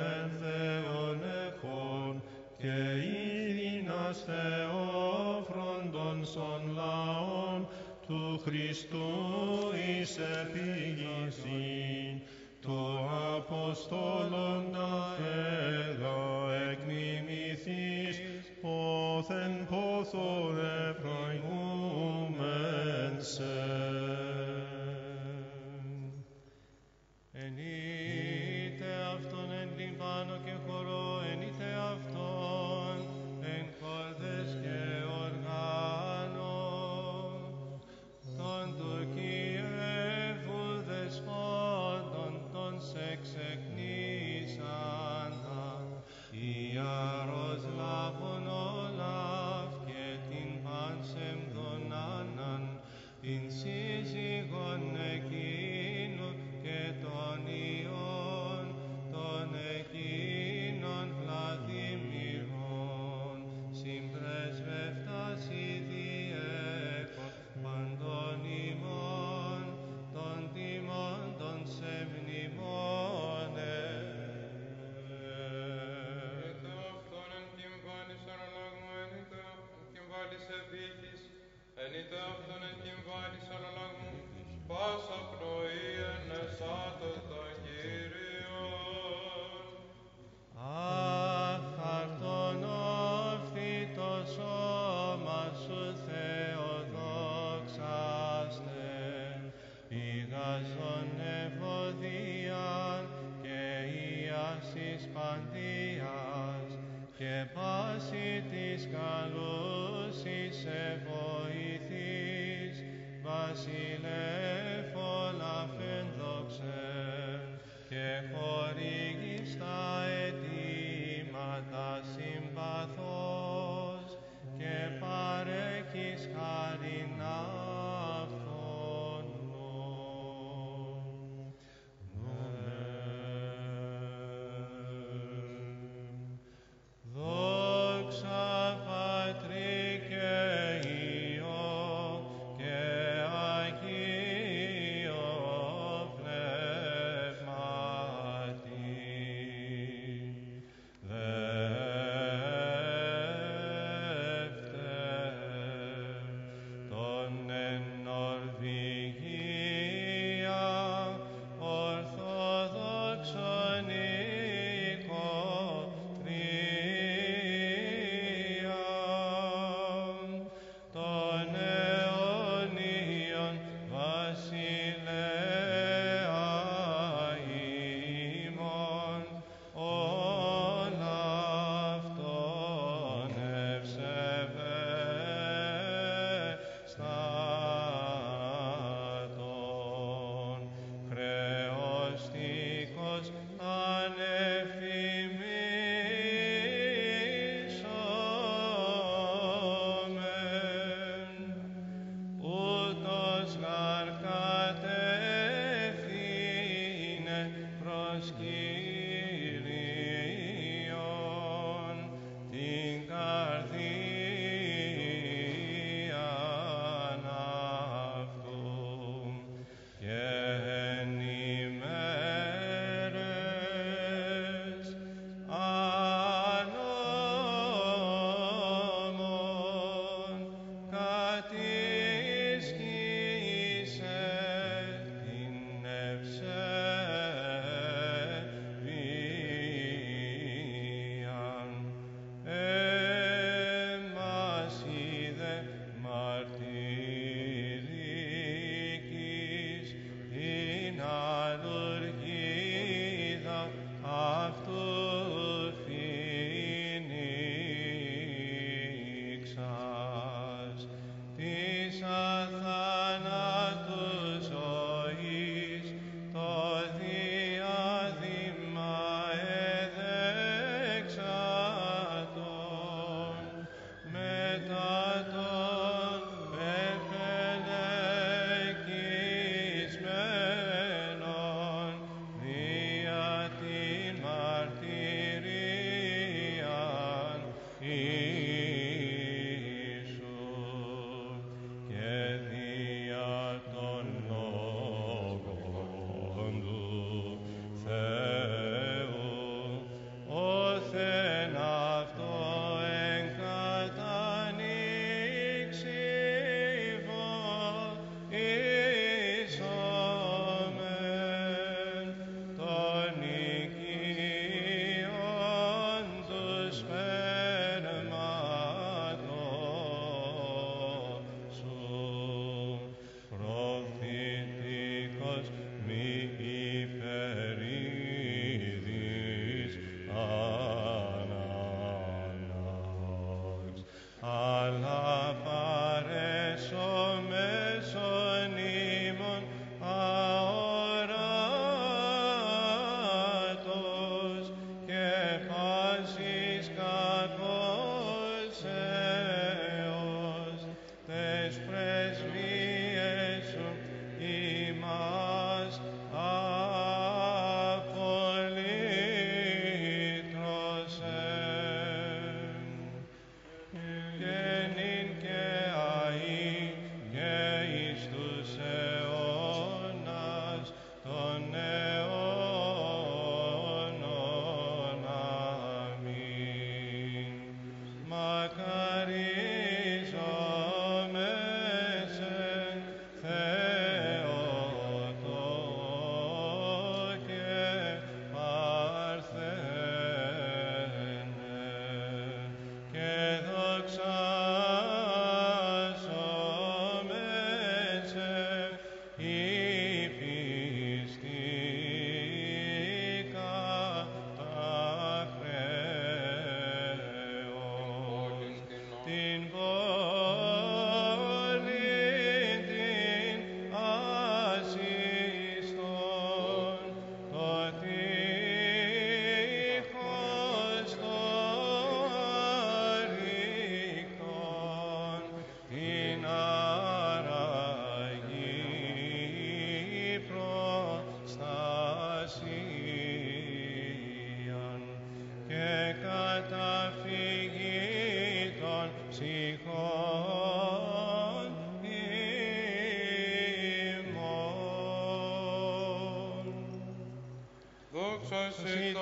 Señor.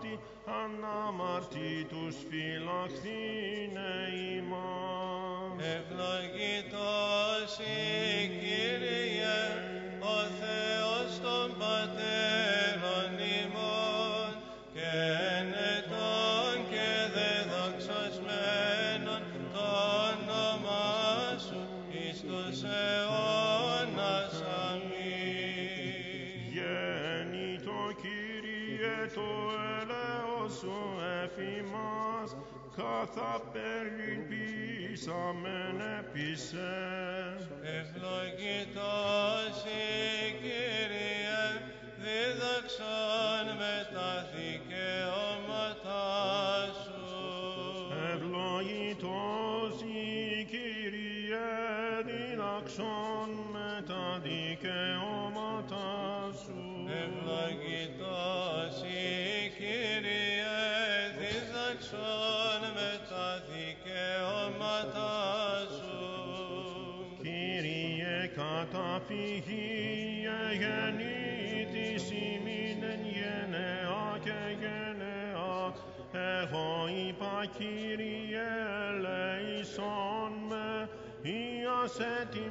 αυτοί αναμαρτήτους φυλαχθεί θα περιποιήσαμε επίσης γεννήτης ημίν εν γενεά και γενεά, εγώ είπα Κύριε ελέησον με, η έτη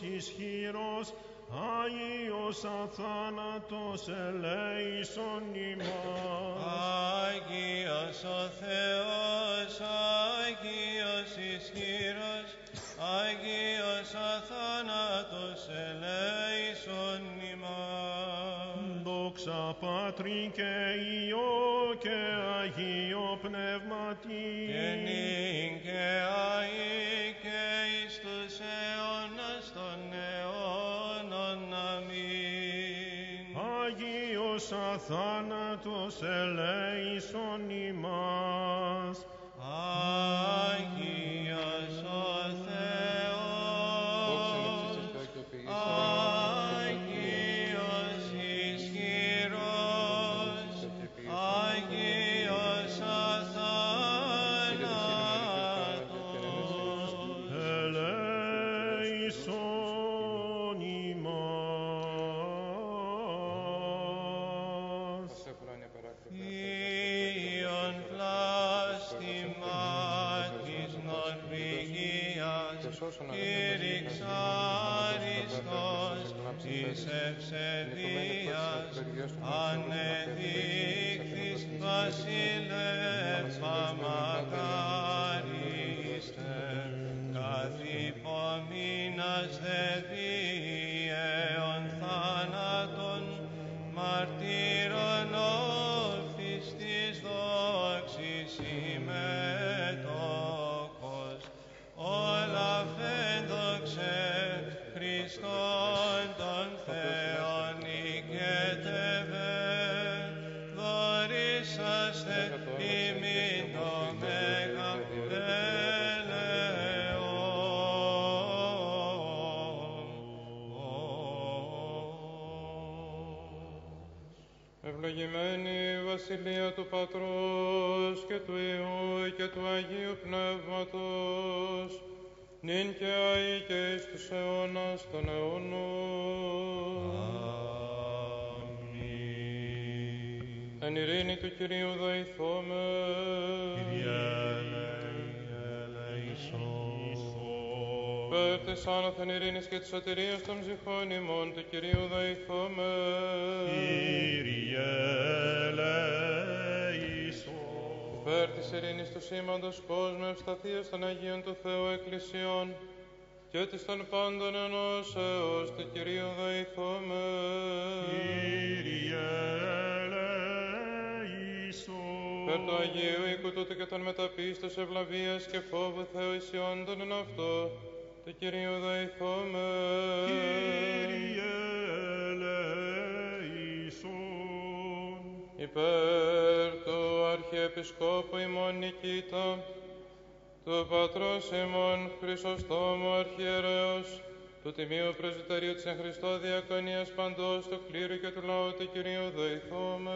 ισχυρός, Άγιος αθάνατος ελέησον ημάς. Άγιος ο Θεός, Άγιος ισχυρός, Άγιος αθάνατος ελέησον ημάς. Δόξα Πατρί και excellent. o no? Eh, ειρήνη του Κυρίου δεηθώμε. Περ της άνωθεν ειρήνης και της σωτηρίας των ψυχών ημών του Κυρίου δεηθώμε. Υπέρ της ειρήνης του σήμαντος κόσμου ευσταθίας των Αγίων του Θεού Εκκλησιών και της των πάντων ενώσεως του Κυρίου δεηθώμε. Περ του Αγίου οίκου τούτου και των μεταπίστως ευλαβίας και φόβου Θεού ισιόντων εν αυτό, του Κυρίου δεηθώμε. Υπέρ του Αρχιεπισκόπου ημών Νικήτα, του Πατρός ημών Χρυσοστόμου Αρχιερέως, του Τιμίου Πρεσβυτερίου της εν Χριστώ Διακονίας παντός του κλήρου και του λαού του Κυρίου δεηθώμε.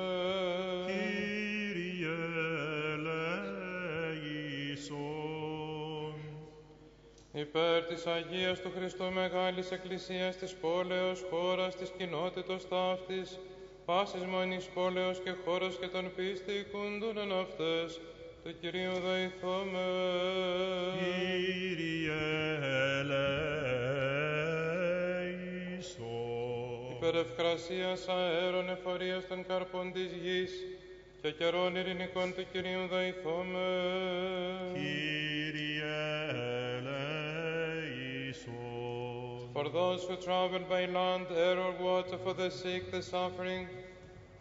Υπέρ της Αγίας του Χριστού Μεγάλης Εκκλησίας της πόλεως, χώρας της κοινότητος ταύτης, πάσης μονής πόλεως και χώρος και των πίστη οικούντων εν αυτές, του Κυρίου δεηθώμε. Υπέρ ευκρασίας αέρων εφορίας των καρπών της γης και καιρών ειρηνικών του Κυρίου δεηθώμε. For those who travel by land, air, or water, for the sick, the suffering,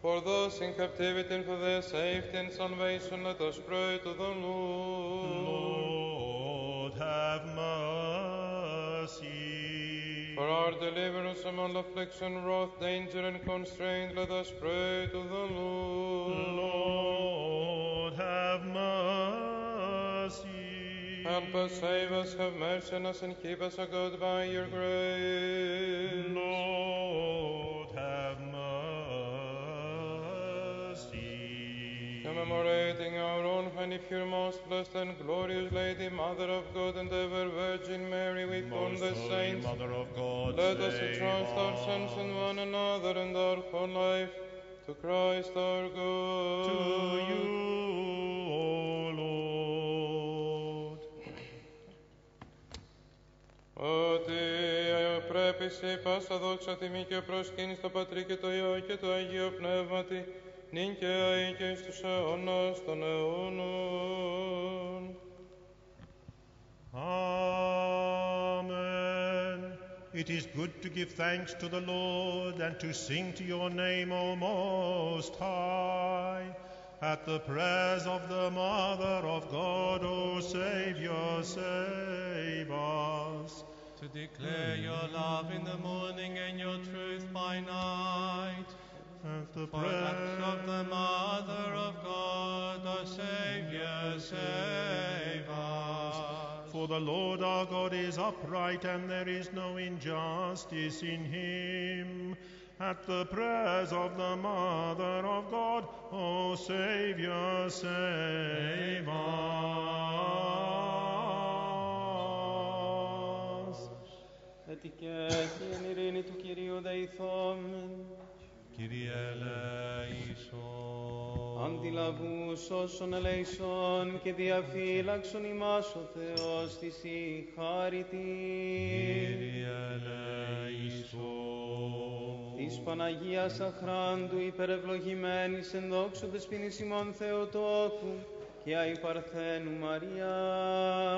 for those in captivity, and for their safety and salvation, let us pray to the Lord. Lord, have mercy. For our deliverance from all affliction, wrath, danger, and constraint, let us pray to the Lord. Lord, have mercy. Help us, save us, have mercy on us, and keep us, O God, by your grace. Lord, have mercy. Commemorating our own honey, pure, most blessed and glorious Lady, Mother of God and ever Virgin Mary, with all the saints, Mother of God, let us entrust our sins in one another and our whole life to Christ our God. To you, Ότι πρέπει σε πάσα δόξα τιμή και προσκύνη στο Πατρί και το Υιό και το Αγίο Πνεύματι, νυν και αεί και εις τους αιώνας των αιώνων. Amen. It is good to give thanks to the Lord and to sing to your name, O Most High. At the prayers of the Mother of God, O Savior, save us. To declare your love in the morning and your truth by night. At the For acts of the Mother of God, our Savior, save us. For the Lord our God is upright, and there is no injustice in him. At the prayers of the Mother of God, O Savior, save us. Έτσι και έχει εν ειρήνη του Κυρίου δεηθόμεν. Kyrie eleison. αντιλαβούς όσων ελέησον και διαφύλαξον ημάς ο Θεός της η χάρητη. Της Παναγίας Αχράντου υπερευλογημένης εν δόξου δεσποινής ημών Θεοτόκου και αϊ Παρθένου Μαριάς.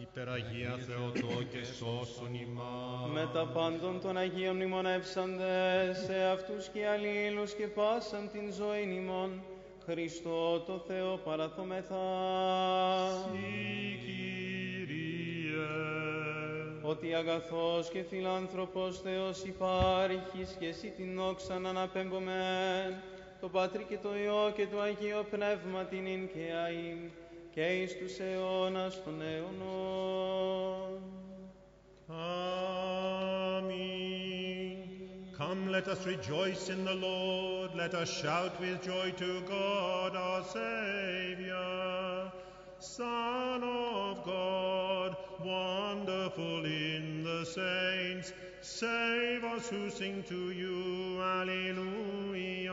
Υπεραγία Θεοτόκε σώσον ημάς. με τα πάντων των Αγίων μνημονεύσαντες σε αυτούς και αλλήλους και πάσαν την ζωή ημών, Χριστό το Θεό παραθόμεθα. Συ, Κύριε. Ότι αγαθός και φιλάνθρωπος Θεός υπάρχεις και εσύ την δόξαν αναπέμπομεν, το Πατρί και το Υιό και το Αγίο Πνεύμα την ειν και αΐν, και εις τους αιώνας των αιώνων. Amen. Come, let us rejoice in the Lord. Let us shout with joy to God our Savior. Son of God, wonderful in the saints, save us who sing to you. Alleluia.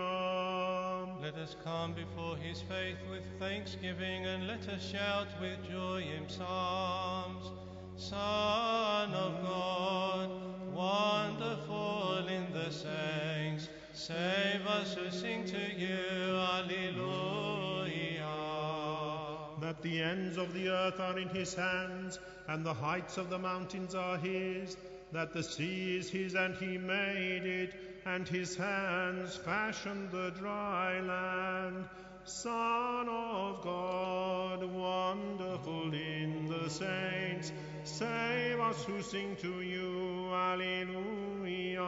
Let us come before his faith with thanksgiving and let us shout with joy in psalms. Son of God, wonderful in the saints, save us who sing to you. Alleluia. That the ends of the earth are in his hands, and the heights of the mountains are his. That the sea is his, and he made it, and his hands fashioned the dry land. Son of God, wonderful in the saints, save us who sing to you. Alleluia.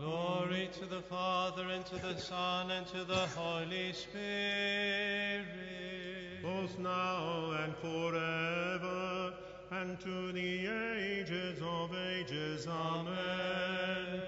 Glory to the Father, and to the Son, and to the Holy Spirit. Both now and forever, and to the ages of ages. Amen.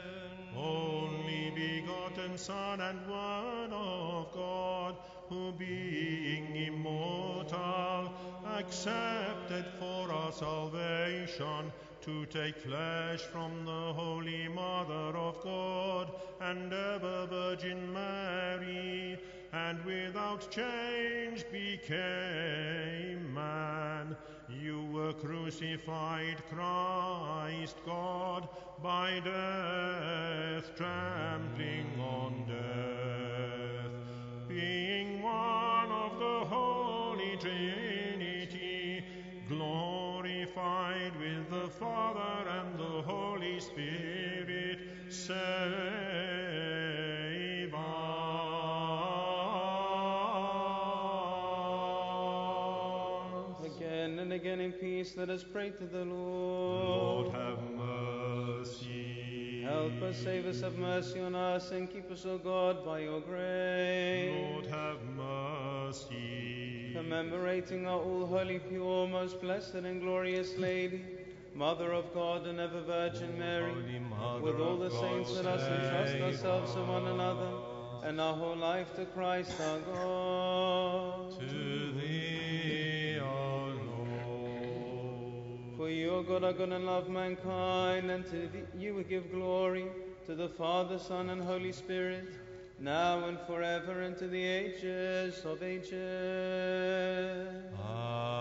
Only begotten Son and Word of God, who being immortal, accepted for our salvation to take flesh from the Holy Mother of God and ever Virgin Mary, and without change became man. You were crucified, Christ God, by death, trampling on death. Being one of the Holy Trinity, glorified with the Father and the Holy Spirit, save in peace, let us pray to the Lord, Lord. have mercy. Help us, save us, have mercy on us, and keep us, O God, by your grace. Lord, have mercy. Commemorating our all holy, pure, most blessed and glorious Lady, Mother of God and ever Virgin Mary, with all the saints, let us entrust ourselves to one another and our whole life to Christ our God. To For you, O God, are good and love mankind, and to thee you give glory to the Father, Son, and Holy Spirit, now and forever, and to the ages of ages. Amen.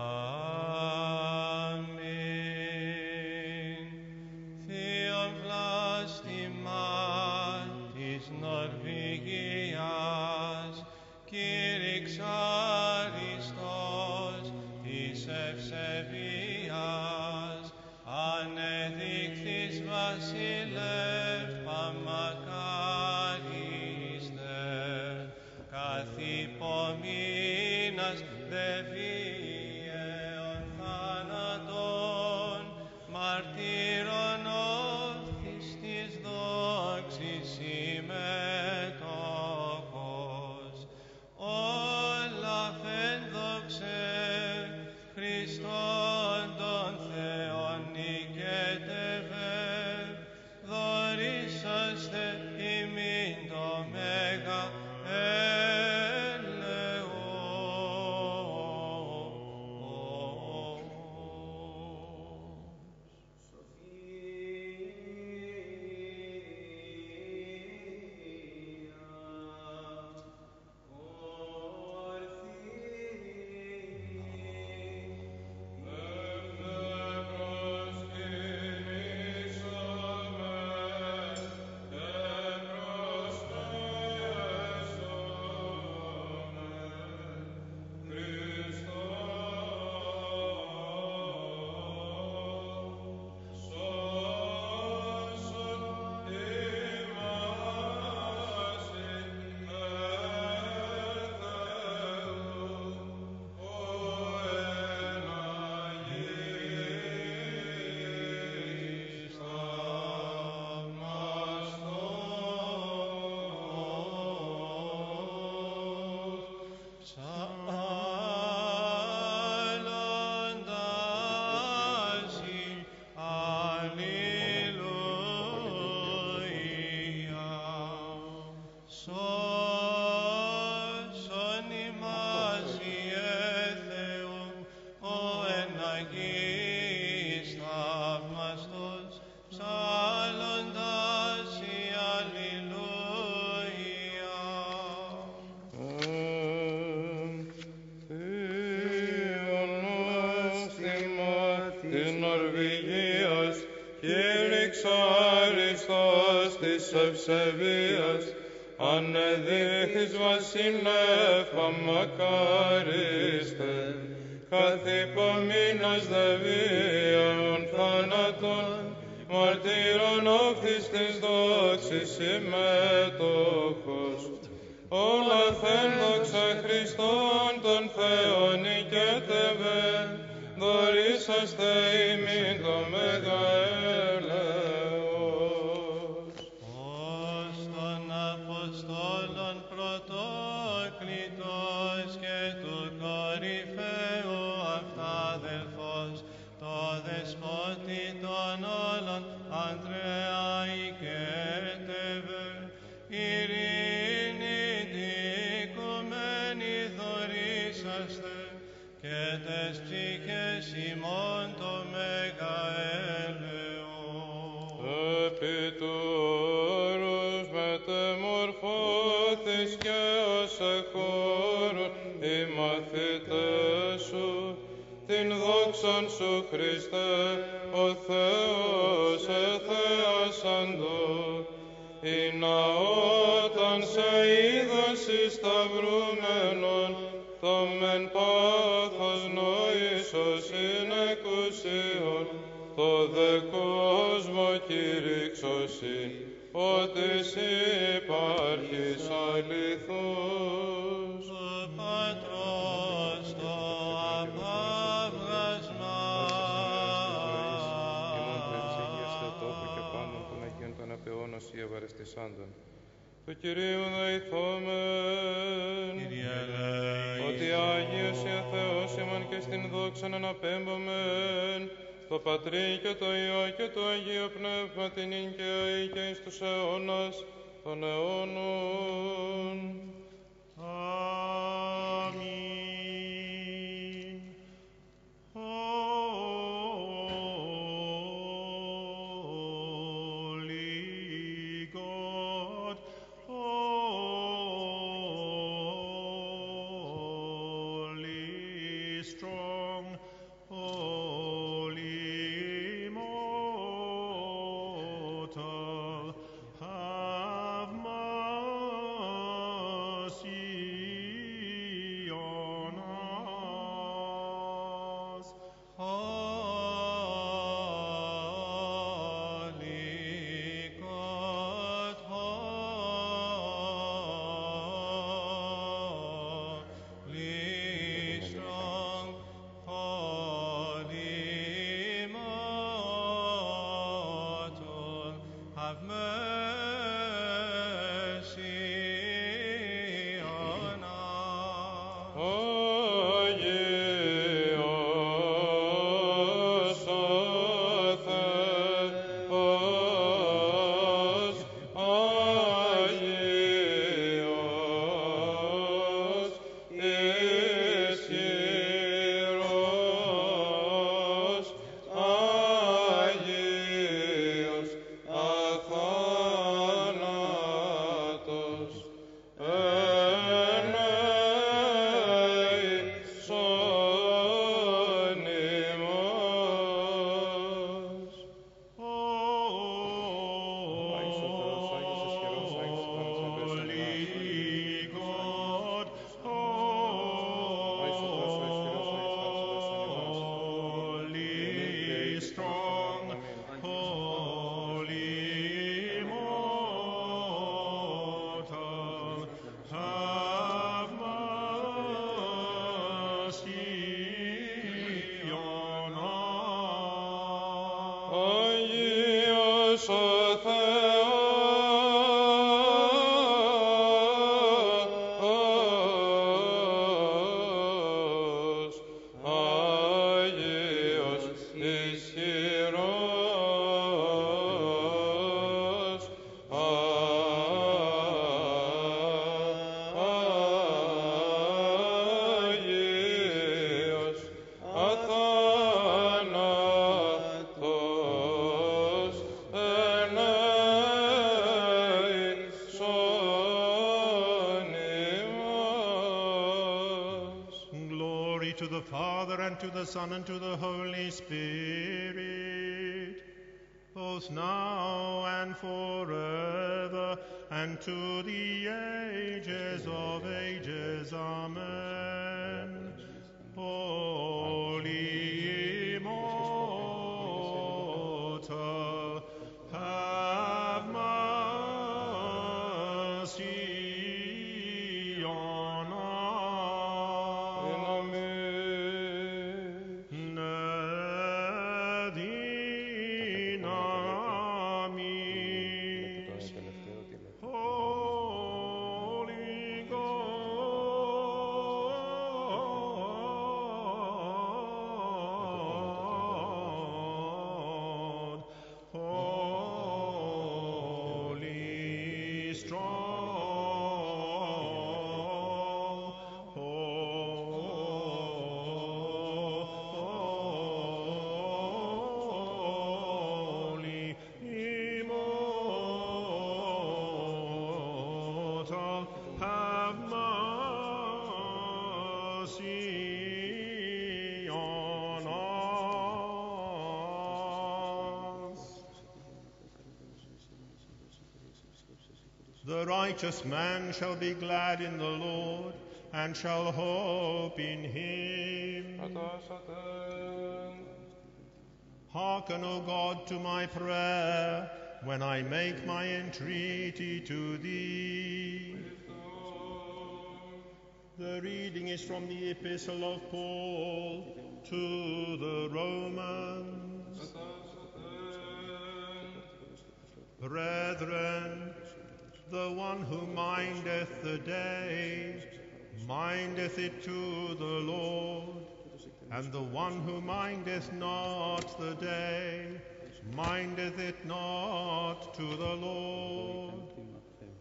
της Νορβηγίας, Κύριξ Αριστός της Ευσεβίας, ανεδίχης βασιλεύα μακαρίστε, χαθή παμίνας δεβίων θάνατων, μαρτύρων όχθη της δόξης ημέτοχος, όλα θέλ δόξα των τον as they mean the δόξαν σου Χριστέ, ο Θεός εθέασαντο, ή να όταν σε είδωση σταυρούμενον, το μεν πάθος νοήσος είναι εκουσίων, το δε κόσμο κηρύξωση, ότι εσύ υπάρχεις ευαρεστησάντων. Του Κυρίου δεηθόμεν, Κύριε ελέη. ότι Άγιος ή Θεός ημών και στην δόξαν αναπέμπομεν, το Πατρί και το Υιό και το Αγίο Πνεύμα την ίν και αεί και εις τους αιώνας των αιώνων. Αμήν. Father, and to the Son, the Holy righteous man shall be glad in the Lord and shall hope in him. Hearken, O God, to my prayer when I make my entreaty to thee. The reading is from the Epistle of Paul to the Romans. One who mindeth the day, mindeth it to the Lord, and the one who mindeth not the day, mindeth it not to the Lord.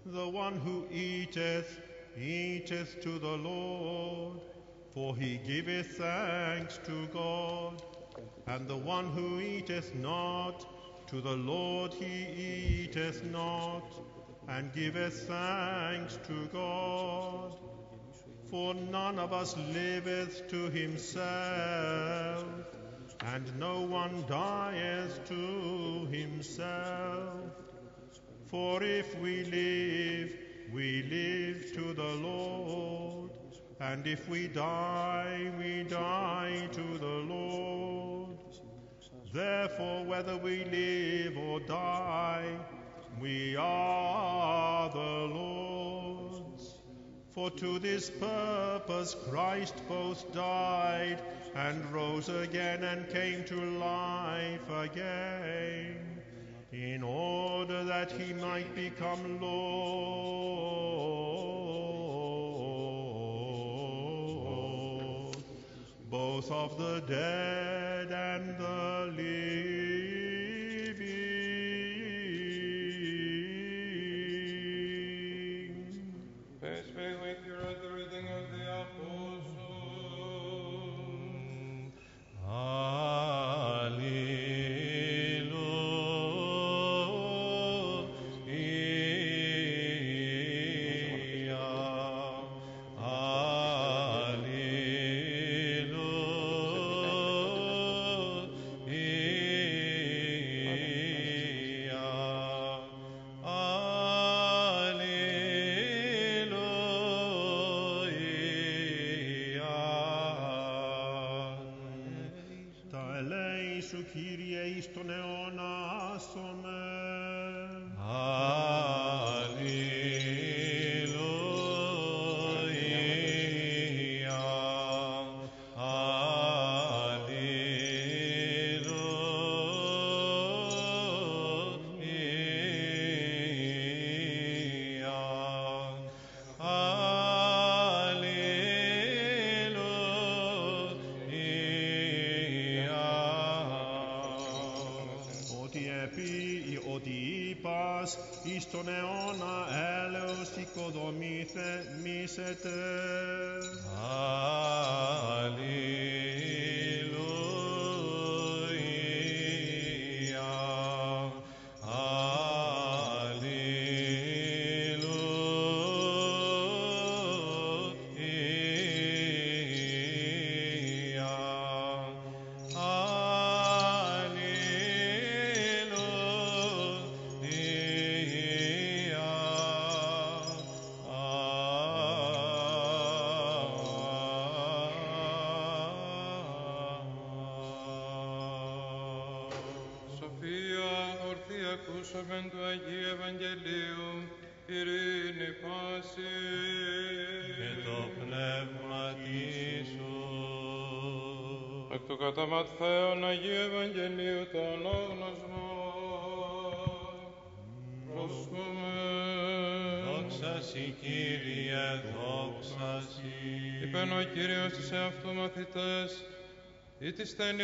The one who eateth, eateth to the Lord, for he giveth thanks to God. And the one who eateth not, to the Lord he eateth not, and giveth thanks to God. For none of us liveth to himself, and no one dieth to himself. For if we live, we live to the Lord, and if we die, we die to the Lord. Therefore, whether we live or die, we are the Lord's. For to this purpose Christ both died and rose again and came to life again, in order that he might become Lord, both of the dead and the living.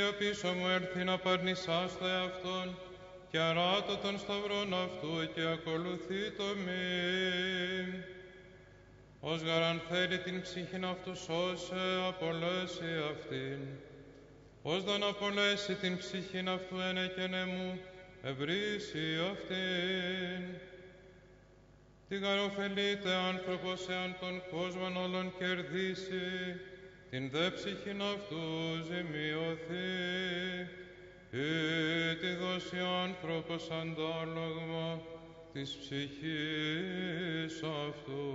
Ο πίσω μου έρθει να παρνησάς το εαυτόν, και αράτω τον σταυρόν αυτού και ακολουθεί το μη. Ως γαραν θέλει την ψυχήν αυτού σώσε, απολέσει αυτήν. Ως δεν απολέσει την ψυχήν αυτού ενεκενε μου, ευρύσει αυτήν. Τι γαροφελείται άνθρωπος εάν τον κόσμον όλων κερδίσει, την δε ψυχήν αυτού ζημιωθεί, ή τη δώσει άνθρωπος αντάλλαγμα της ψυχής αυτού.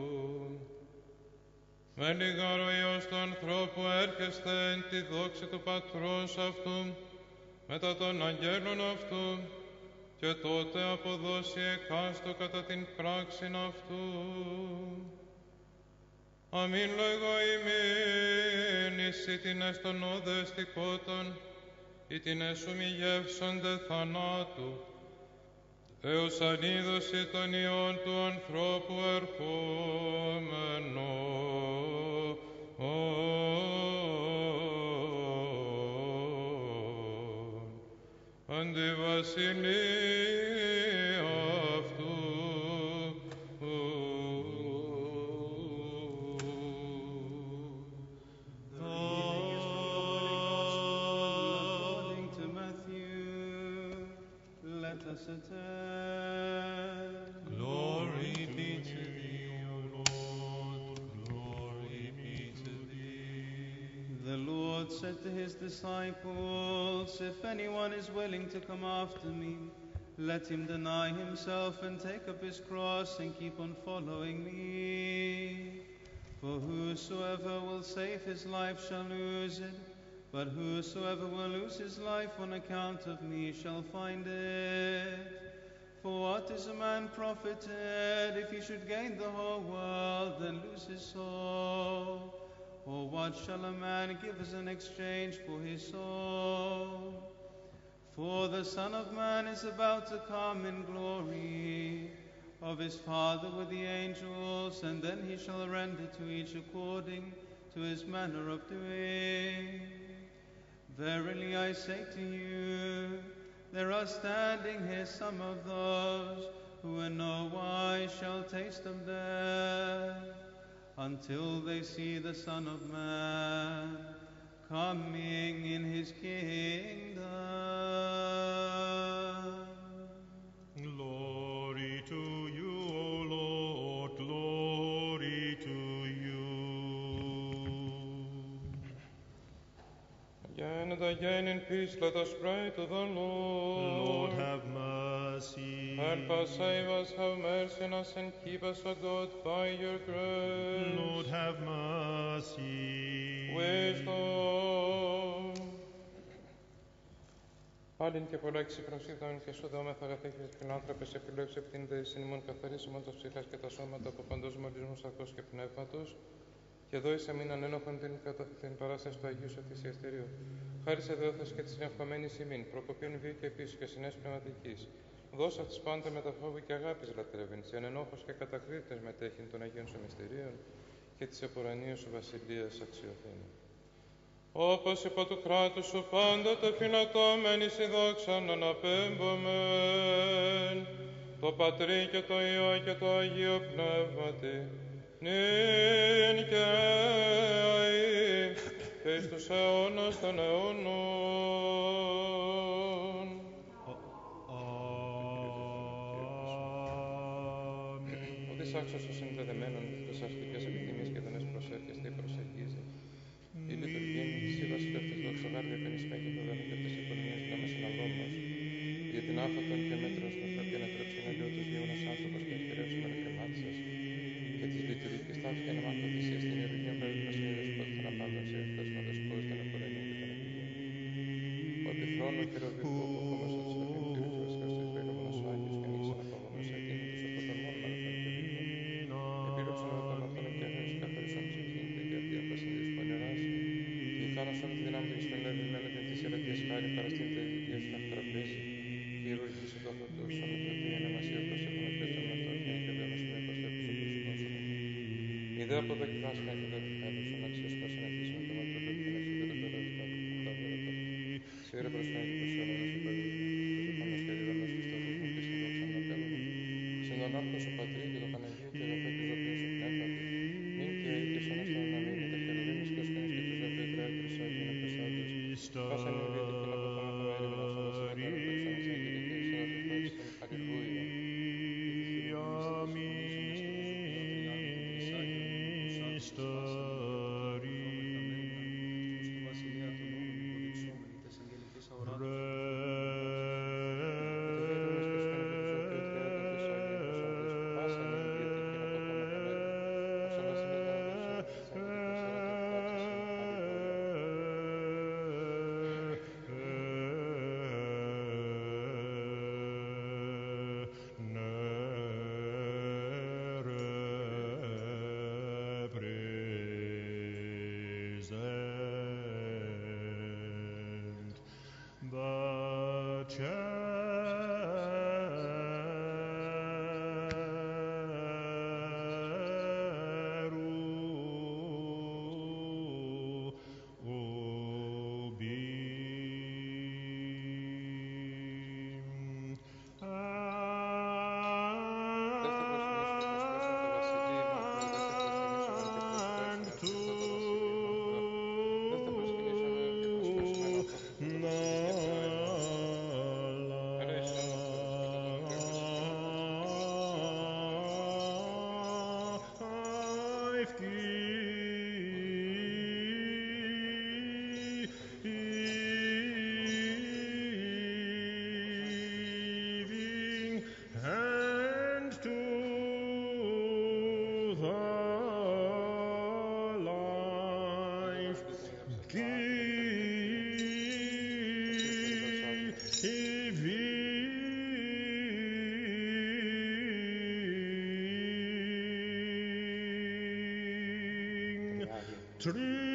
Με λιγάρο Υιός του ανθρώπου έρχεστε εν τη δόξη του Πατρός αυτού, μετά των αγγέλων αυτού, και τότε αποδώσει εκάστο κατά την πράξην αυτού. Αμήν λέγω ημίν, εις την εστον οδεστικότων, ή την εσούμι γεύσονται θανάτου, έως ανίδωση των ιών του ανθρώπου ερχόμενο. Εν to his disciples, If anyone is willing to come after me, let him deny himself and take up his cross and keep on following me. For whosoever will save his life shall lose it, but whosoever will lose his life on account of me shall find it. For what is a man profited if he should gain the whole world and lose his soul? Or what shall a man give as an exchange for his soul? For the Son of Man is about to come in glory of his Father with the angels, and then he shall render to each according to his manner of doing. Verily I say to you, there are standing here some of those who in no wise shall taste of death until they see the Son of Man coming in his kingdom. Glory to you, O Lord, glory to you. Again and again in peace let us pray to the Lord. Lord, have mercy. Help us, save us, have mercy on us, and keep us, O God, by your grace. Lord, have mercy. Wisdom. Πάλιν και πολλά εξυπνοσίδων και σοδόμεθα αγαθέκη φιλάνθρωπε επιλέξει από την δεησύνη ημών καθαρίσιμον τα ψυχάς και τα σώματα από παντός μολυσμούς σαρκός και πνεύματος και δόησε μην ανένοχον την, κατα... την παράσταση του Αγίου σου θυσιαστηρίου. Χάρη σε δεόθος και της ευχομένης ημίν, προκοπίων βίου και επίσης και συνές πνευματικής. Δώσα της πάντα με τα φόβου και αγάπης λατρεύειν, σε ανενόχος και κατακρίτες μετέχειν των Αγίων σου μυστηρίων και της επουρανίου σου βασιλείας αξιοθήνη. Όπως υπό του κράτους σου πάντοτε φυλατώμενη η δόξαν αναπέμπομεν, το Πατρί και το Υιό και το Αγίο Πνεύματι, νυν και αεί, και εις τους αιώνας των αιώνων. Αμήν. Ότι άξιος των συνδεδεμένων τις αστικές επιθυμίες και δεν προσέρχεστε ή προσεγγίζει. Η λειτουργία μου της βασιλεύτης δόξα γάρδια πενισμέ και το δένο και της οικονομίας δυνάμεις αναλόμως. Για την άφατον και μέτρος με θα να τρέψει να λέω τους γεώνας άνθρωπος και εχειρεύσουμε να κρεμάτισες. Και της λειτουργικής τάφης και να μάθω θυσία στην ιερουργία πρέπει tree.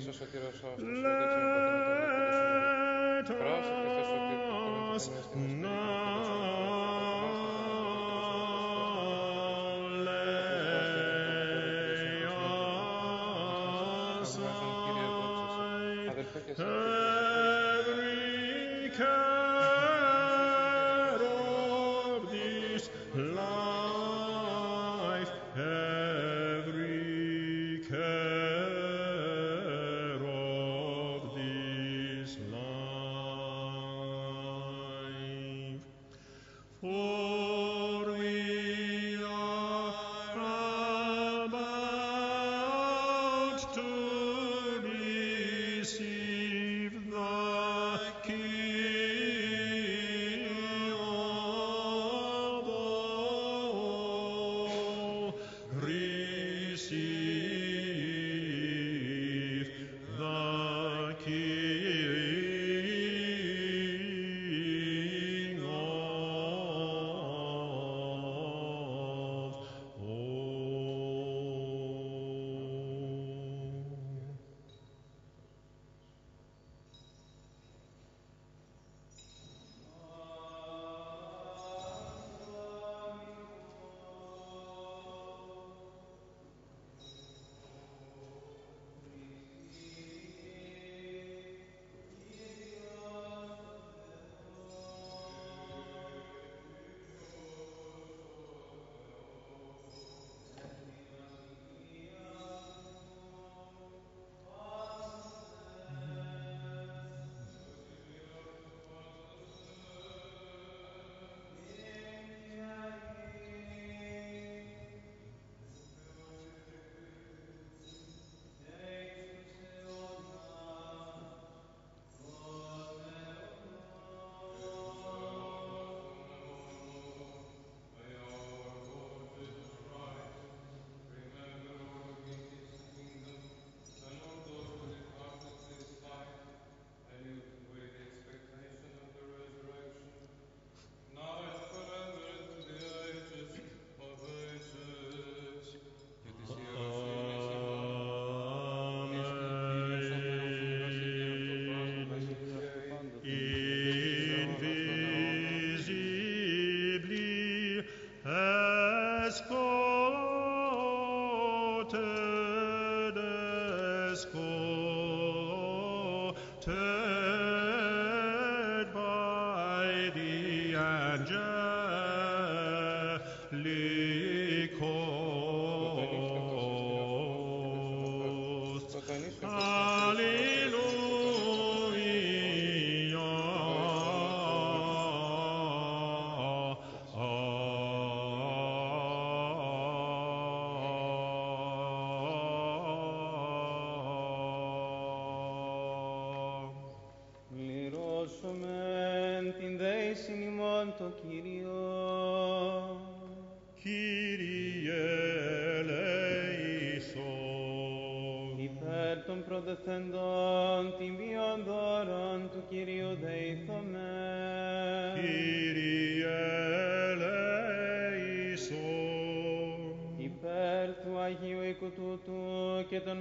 Ιησούς ο Κύριος ο Χριστός, δεξιόν πατέρα, Πρόσεχε, Χριστός ο Κύριος,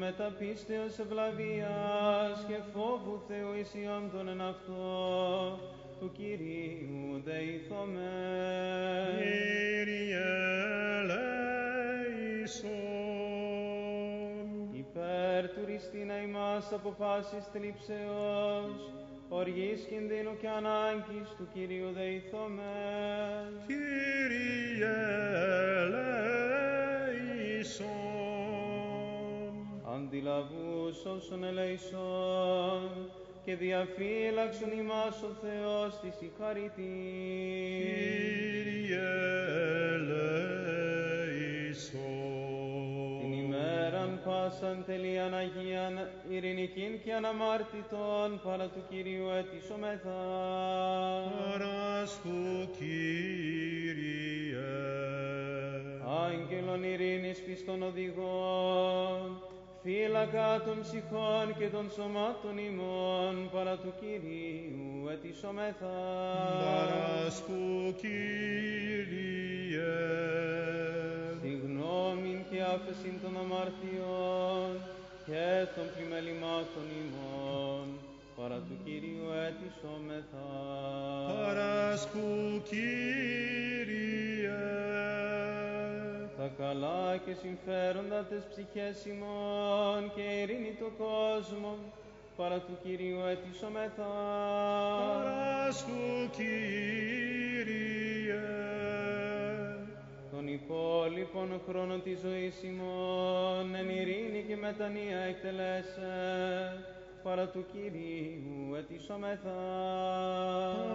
μεταπίστεως ευλαβίας και φόβου Θεού ισιόντων εν αυτό του Κυρίου δεηθομεν. Kyrie eleison. Υπέρ του ρηστίνα ημάς από πάσης θλίψεως, οργής κινδύνου και ανάγκης του Κυρίου δεηθόμεν. Kyrie Αντιλαβούς όσων ελέησον και διαφύλαξον ημάς ο Θεός της η χαρητή. Kyrie eleison. Την ημέραν πάσαν τελείαν Αγίαν, ειρηνικήν και αναμάρτητον παρά του Κυρίου αιτήσομεθα. Παράσχου Κύριε. Άγγελον ειρήνης πιστών οδηγών, φύλακα των ψυχών και των σωμάτων ημών παρά του Κυρίου αιτήσομεθα. Παράσχου Κύριε. Συγνώμην και άφεσιν των αμαρτιών και των πλημελημάτων ημών παρά του Κυρίου αιτήσομεθα. Παράσχου Κύριε. Τα καλά και συμφέροντα τες ψυχές ημών και ειρήνη το κόσμο παρά του Κυρίου αιτήσομεθα. Παράσχου Κύριε. Τον υπόλοιπον χρόνο της ζωής ημών εν ειρήνη και μετανία εκτελέσε παρά του Κυρίου αιτήσομεθα.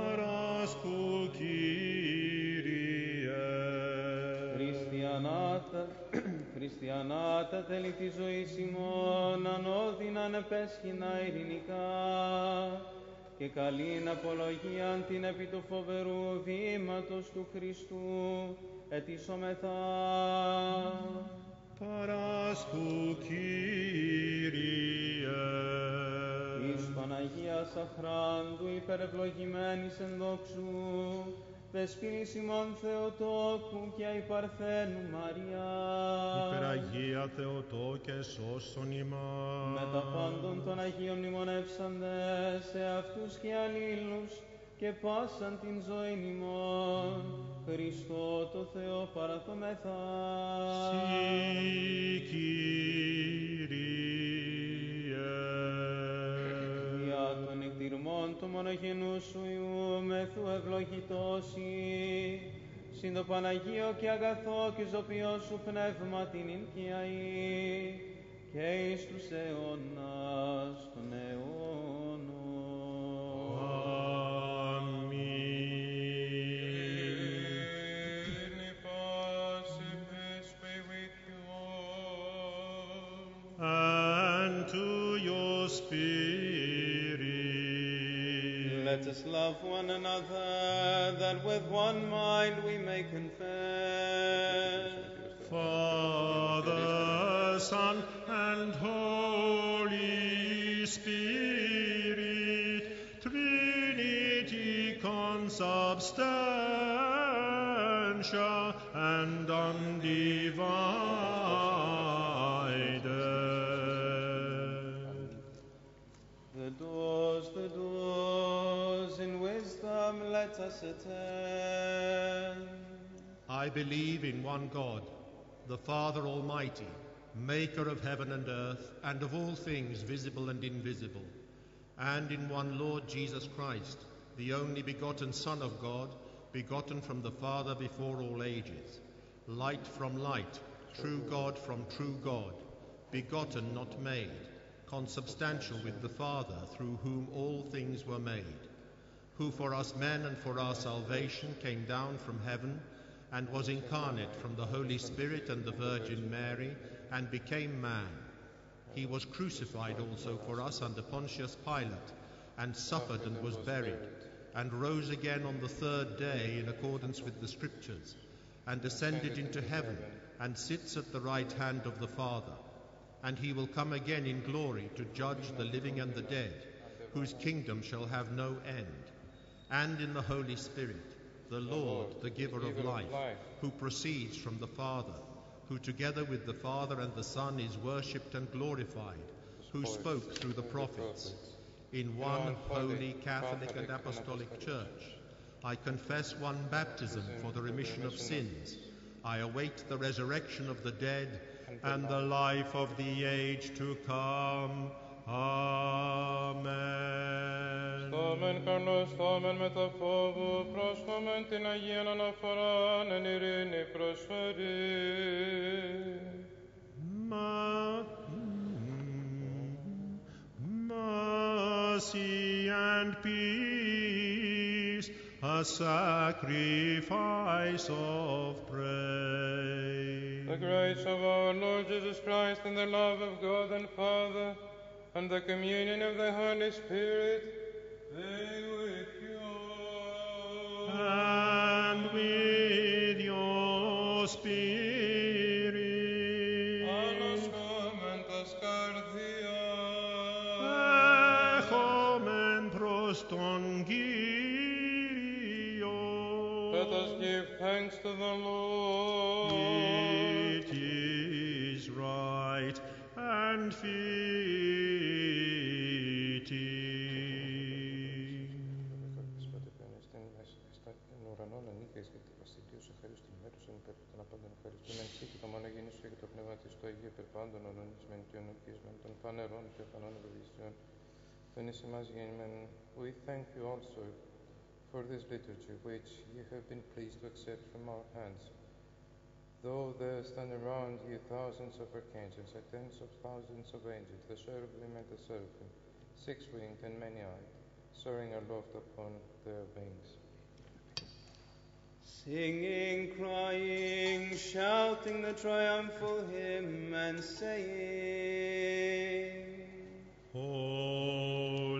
Παράσχου Κύριε. Χριστιανάτα, Χριστιανάτα τέλη της ζωής ημών ανώδυναν επέσχυνα ειρηνικά και καλήν απολογίαν την επί του φοβερού βήματος του Χριστού ετήσομεθα. Παράσχου Κύριε. Εις Παναγίας αχράντου υπερευλογημένης εν δόξου, δεσποινής ημών Θεοτόκου και αϊ Παρθένου Μαριά. Υπεραγία Θεοτόκε σώσον ημάς. με τα πάντων των Αγίων μνημονεύσαντες σε αυτούς και αλλήλους και πάσαν την ζωή ημών, Χριστό το Θεό παραθόμεθα. Συ Κύριε. Του μονογενού σου Υιού μεθού ευλογητώσει, συν το Παναγίο και αγαθό και ζωπιό σου πνεύμα την οικιαή, και εις τους αιώνας των αιώνων. Us love one another, that with one mind we may confess. Father, Son, us attend. I believe in one God, the Father Almighty, maker of heaven and earth, and of all things visible and invisible, and in one Lord Jesus Christ, the only begotten Son of God, begotten from the Father before all ages, light from light, true God from true God, begotten, not made, consubstantial with the Father, through whom all things were made, who for us men and for our salvation came down from heaven and was incarnate from the Holy Spirit and the Virgin Mary and became man. He was crucified also for us under Pontius Pilate and suffered and was buried and rose again on the third day in accordance with the Scriptures and ascended into heaven and sits at the right hand of the Father. And he will come again in glory to judge the living and the dead, whose kingdom shall have no end. And in the Holy Spirit, the Lord, the giver of life, who proceeds from the Father, who together with the Father and the Son is worshipped and glorified, who spoke through the prophets. In one holy, Catholic, and Apostolic Church, I confess one baptism for the remission of sins. I await the resurrection of the dead and the life of the age to come. Amen. Στόμεν καλώς, στόμεν με τα φόβου, πρόσχομεν την Αγίαν αναφοράν, εν ειρήνη προσφέρει. Ma- mercy and peace, a sacrifice of praise. The grace of our Lord Jesus Christ and the love of God and Father and the communion of the Holy Spirit be with you. they with your spirit, allus comment as carthia, a comment proston. Let us give thanks to the Lord. It is right and with το πνεύμα της το Αγίο περπάντων ονονισμέν και ονοκισμέν των φανερών και φανών ευελισιών των εις εμάς γεννημέν. We thank you also for this liturgy which you have been pleased to accept from our hands. Though there stand around you thousands of archangels and tens of thousands of angels, the cherubim and the seraphim, six-winged and many-eyed, soaring aloft upon their wings. Singing, crying, shouting the triumphal hymn, and saying, Holy,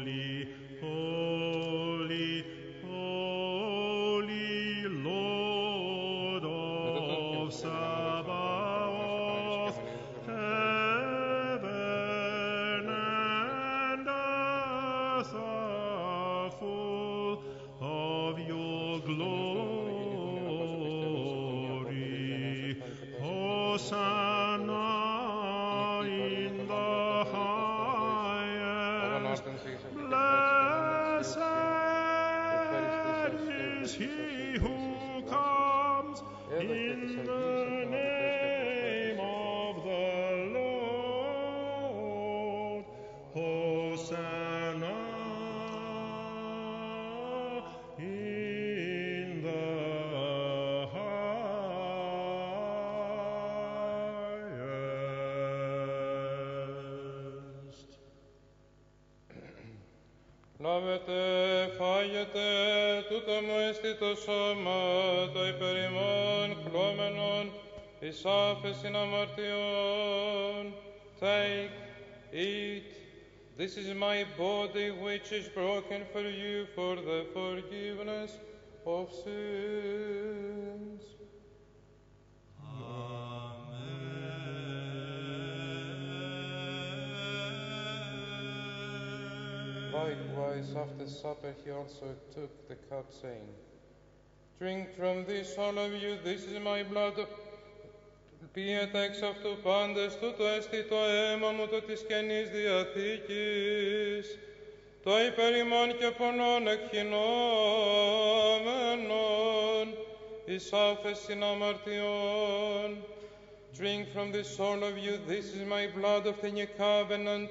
Likewise, after supper, he also took the cup, saying, Drink from this, all of you, this is my blood. Πιετε εξ αυτού πάντες, τούτο εστί το αίμα μου το της Καινής Διαθήκης, το υπέρ ημών και πονών εκχυνόμενων, εις άφεσιν αμαρτιών. Drink from this, all of you, this is my blood of the new covenant,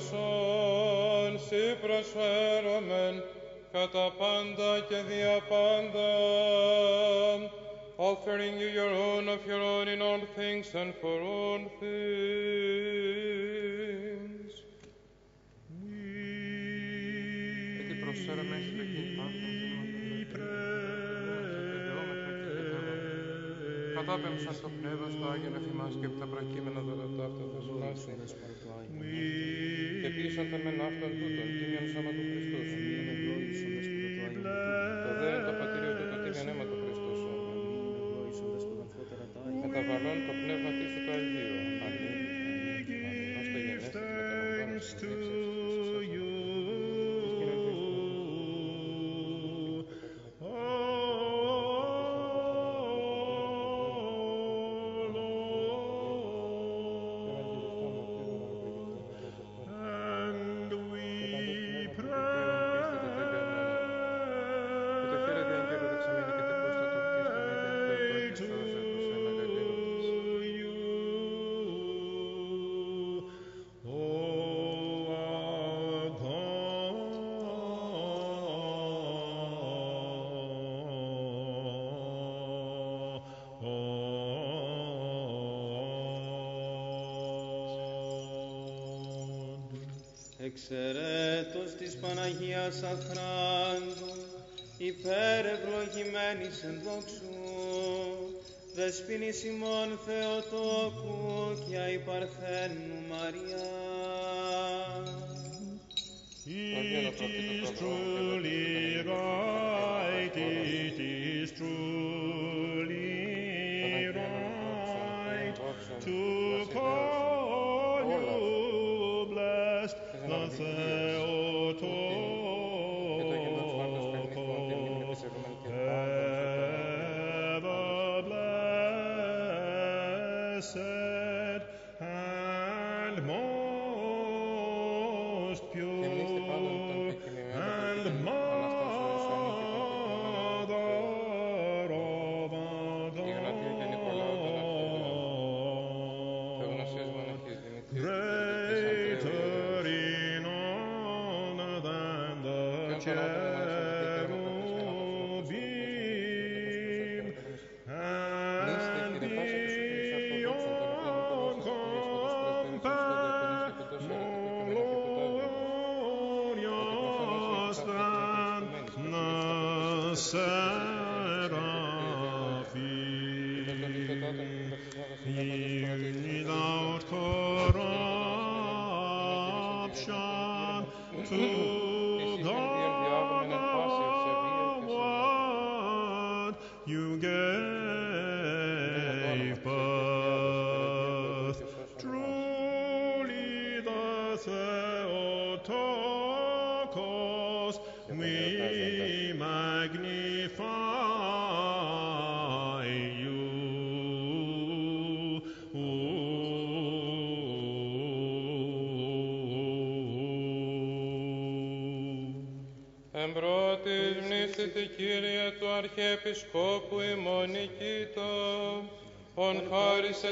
σών σοι προσφέρομεν κατά πάντα και δια πάντα, offering you your own of your own in all things and for all things. Κατάπεμψαν το πνεύμα στο Άγιον εφημάς και τα προκείμενα δωρετά αυτά θα ζουλάσουν. Και πείσαν τα μεν αυτόν τούτον, τίμιον σώμα του Χριστού εξαιρέτως της Παναγίας Αχράντου, υπέρ ευλογημένης εν δόξου, δεσποινής ημών Θεοτόκου και αϊπαρθένου Μαριά. Εις του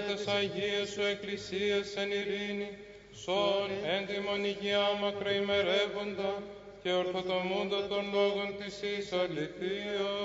χάρισε τες Αγίες σου Εκκλησίες εν ειρήνη, σον έντιμον υγεία μακροημερεύοντα και ορθοτομούντα των λόγων της εις αληθείας.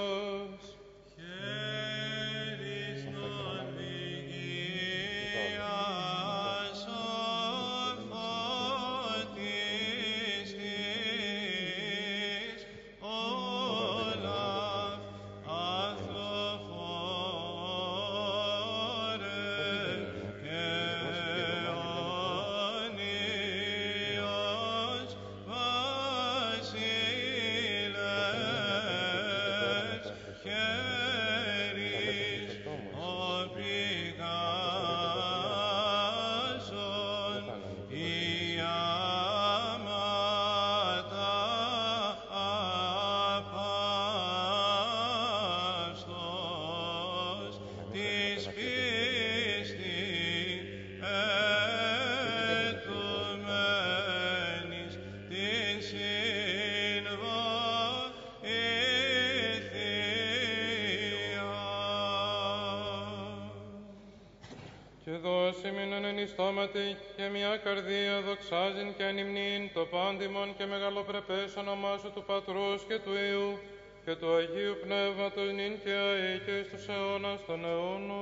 Εν ιστόματι και μια καρδία δοξάζειν και ανυμνήν το πάντιμον και μεγαλοπρεπές όνομά σου του Πατρός και του Υιού και του Αγίου Πνεύματος νυν και αεί και εις τους αιώνας των αιώνων.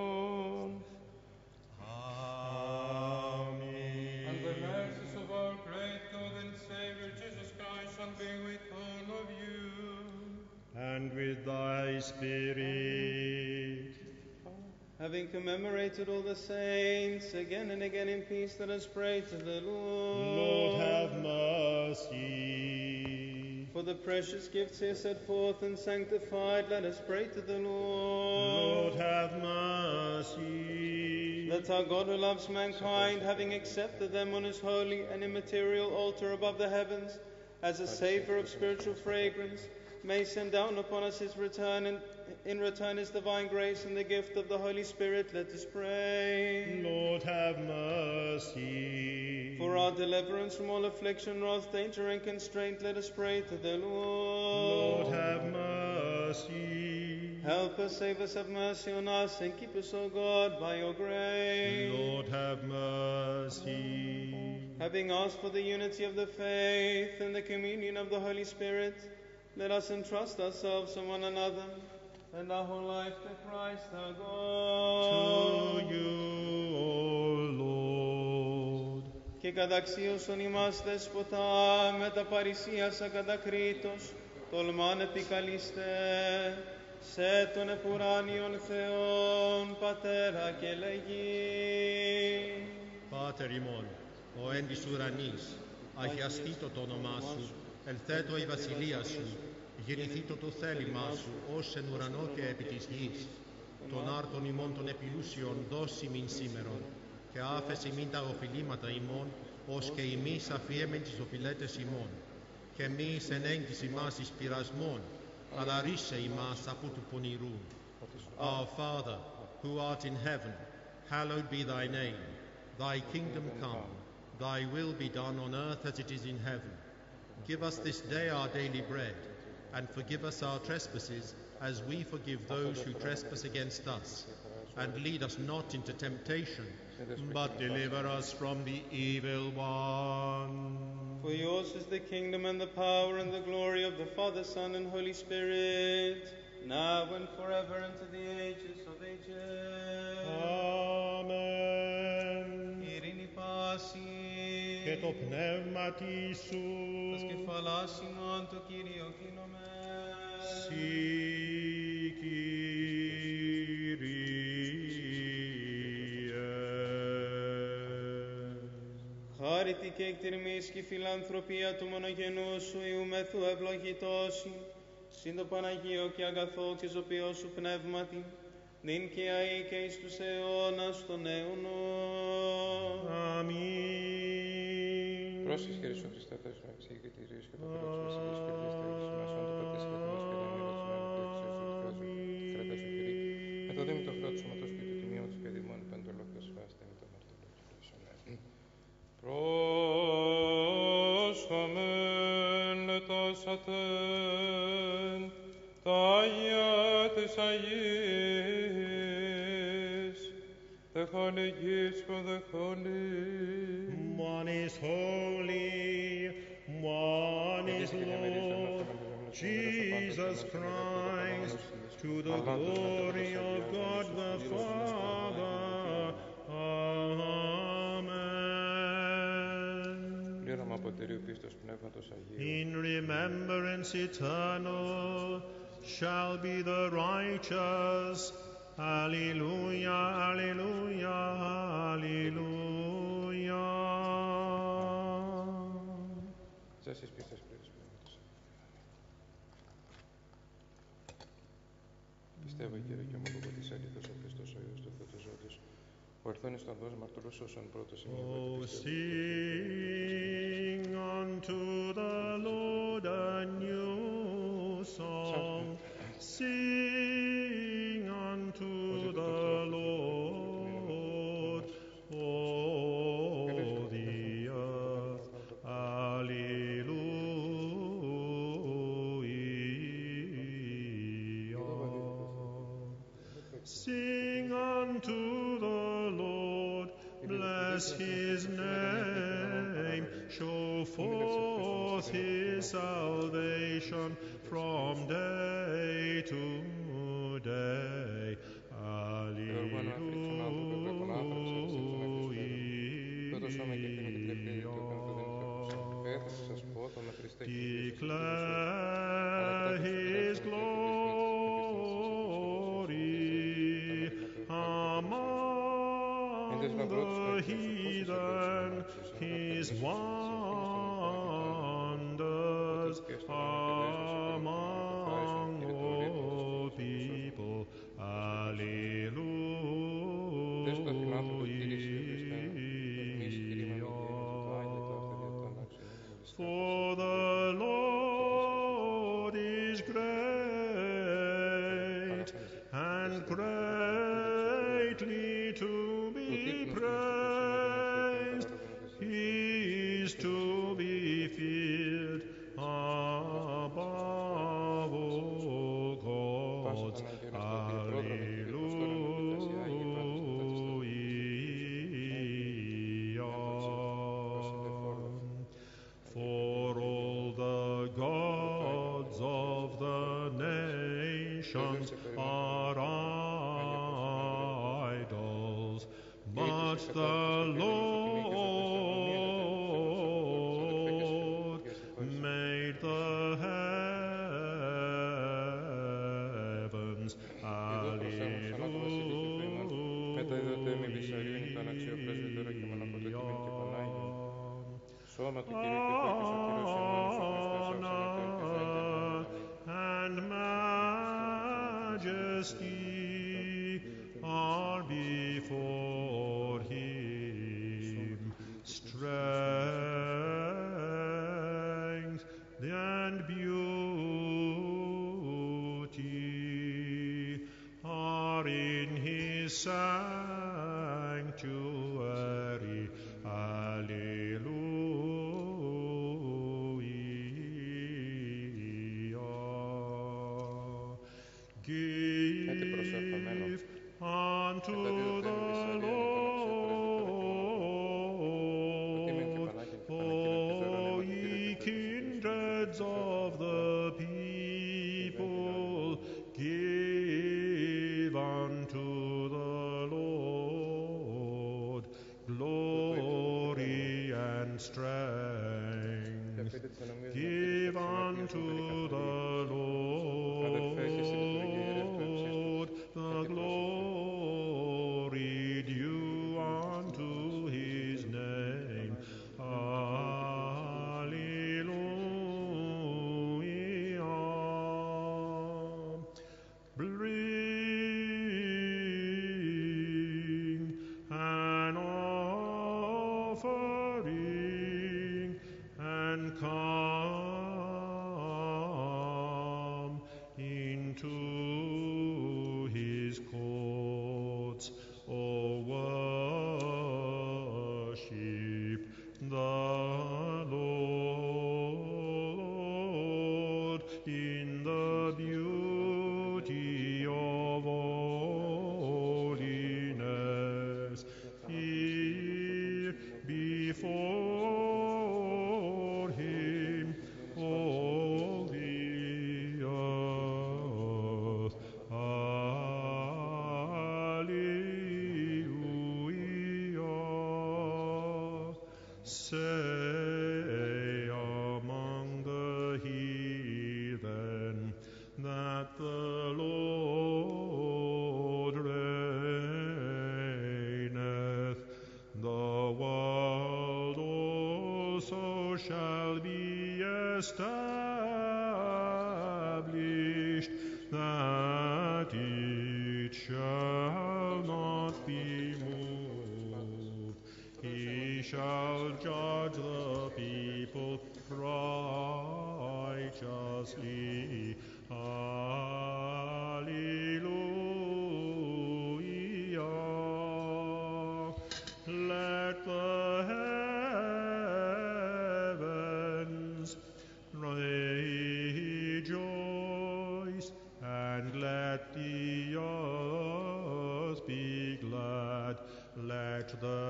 Saints, again and again in peace, let us pray to the Lord. Lord, have mercy. For the precious gifts here set forth and sanctified, let us pray to the Lord. Lord, have mercy. That our God who loves mankind, having accepted them on his holy and immaterial altar above the heavens, as a savor of spiritual fragrance, may send down upon us his return and in return his divine grace and the gift of the Holy Spirit. Let us pray. Lord, have mercy. For our deliverance from all affliction, wrath, danger, and constraint, let us pray to the Lord. Lord, have mercy. Help us, save us, have mercy on us, and keep us, O God, by your grace. Lord, have mercy. Having asked for the unity of the faith and the communion of the Holy Spirit, let us entrust ourselves to one another and our whole life to Christ our To God. you, O Lord. Και καταξίωσον ημάς δέσποτα με τα παρησίας ακατακρίτως, τολμάν επικαλείστε σε τον επουράνιον Θεόν Πατέρα και λέγει. Πάτερ ημών, ο εν της ουρανής, αγιαστήτω το όνομά σου, ελθέτω η βασιλεία σου, γεννηθήτω το θέλημά σου, ως εν ουρανό και επί της γης. Τον άρτον ημών των επιλούσιων δώσει μην σήμερον, και άφεση μην τα οφειλήματα ημών, ως και ημείς αφιέμεν τις οφειλέτες ημών. Και μη εν έγκυς ημάς εις πειρασμόν, αλλά ρίσε ημάς από του πονηρού. Our Father, who art in heaven, hallowed be thy name. Thy kingdom come, thy will be done on earth as it is in heaven. Give us this day our daily bread, and forgive us our trespasses as we forgive those who trespass against us. And lead us not into temptation, but deliver us from the evil one. For yours is the kingdom and the power and the glory of the Father, Son, and Holy Spirit, now and forever and to the ages of ages. Amen. Irini pasi. Και το πνεύμα σου. Τα σκεφαλάς ημών το Κύριο κλείνομαι. Συ Kyrie. Χάρητη και εκτιρμής και η φιλανθρωπία του μονογενούς σου Ιουμεθού ευλογητώσει, συν το Παναγίο και αγαθό και ζωπιό σου πνεύματι, νυν και αεί και εις τους αιώνας των αιώνων. Αμήν. Πρόσεχε χέρι σου, Χριστέ, θα σου αξίζει και τη ζωή και τα μα. Το πατήσει και το μα είναι το εξή. Με το δίμητο του σωματός και του τιμίου του παιδιού δημών με το μαρτυρό του Χριστού. Πρόσχαμεν τας ατέν τα Αγίας τη αγία. Jesus Christ, to the glory of God the Father. Amen. In remembrance eternal shall be the righteous. Alleluia, alleluia, alleluia. Πιστεύω Κύριε και ομολογώ της αλήθως ο Χριστός ο Υιός του Θεού του ζώντος, ο ερθόνης των δός μαρτυρός όσων πρώτος ημίν Oh, sing unto the Lord a new song. Sing forth oh, his salvation from day to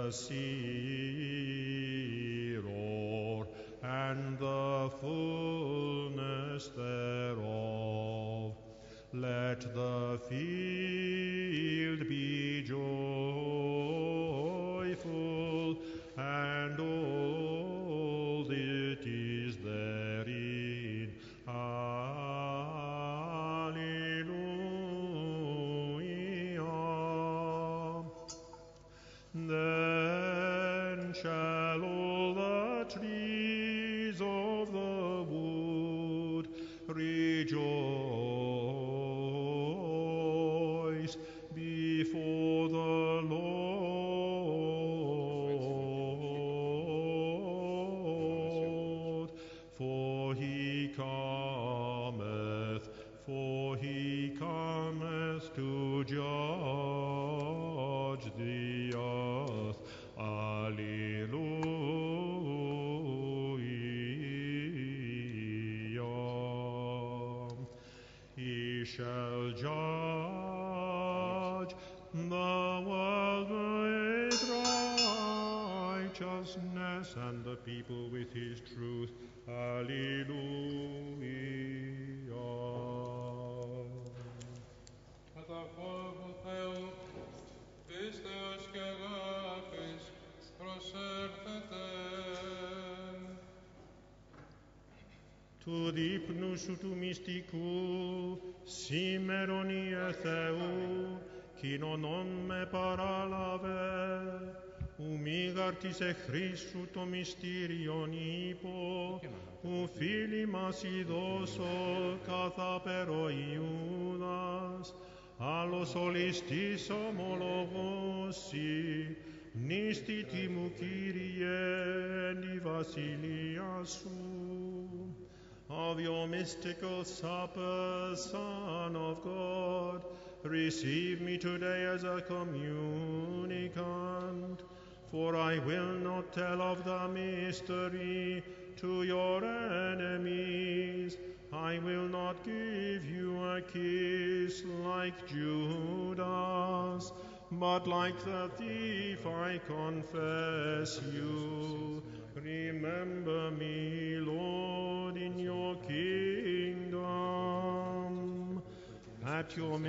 Let του δείπνου σου του μυστικού, σήμερον Ιε Θεού, κοινωνών με παράλαβε, ου μήγαρ της εχθρής σου το μυστήριον είπω, ου φίλοι μας ειδώσω καθά περο Ιούδας, άλλος ολιστής ομολογώσει, νίστητη μου Κύριε, εν τη βασιλεία σου. Mystical supper, Son of God, receive me today as a communicant, for I will not tell of the mystery to your enemies. I will not give you a kiss like Judas, but like the thief I confess you.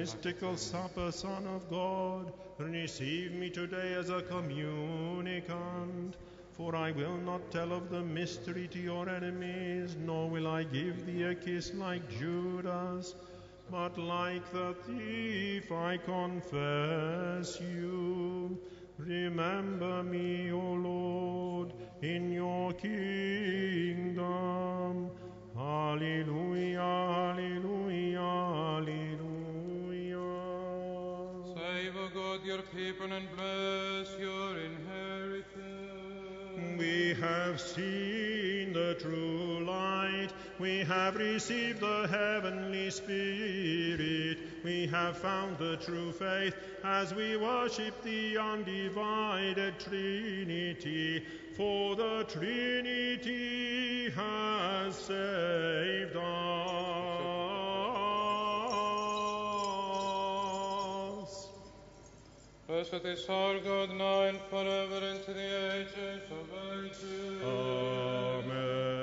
Mystical supper, Son of God, receive me today as a communicant. For I will not tell of the mystery to your enemies, nor will I give thee a kiss like Judas, but like the thief I confess you. Remember me, O Lord, in your kingdom. Alleluia, alleluia, people and bless your inheritance. We have seen the true light. We have received the heavenly Spirit. We have found the true faith as we worship the undivided Trinity. For the Trinity has saved us. Blessed is our God now and forever into the ages of ages. Amen.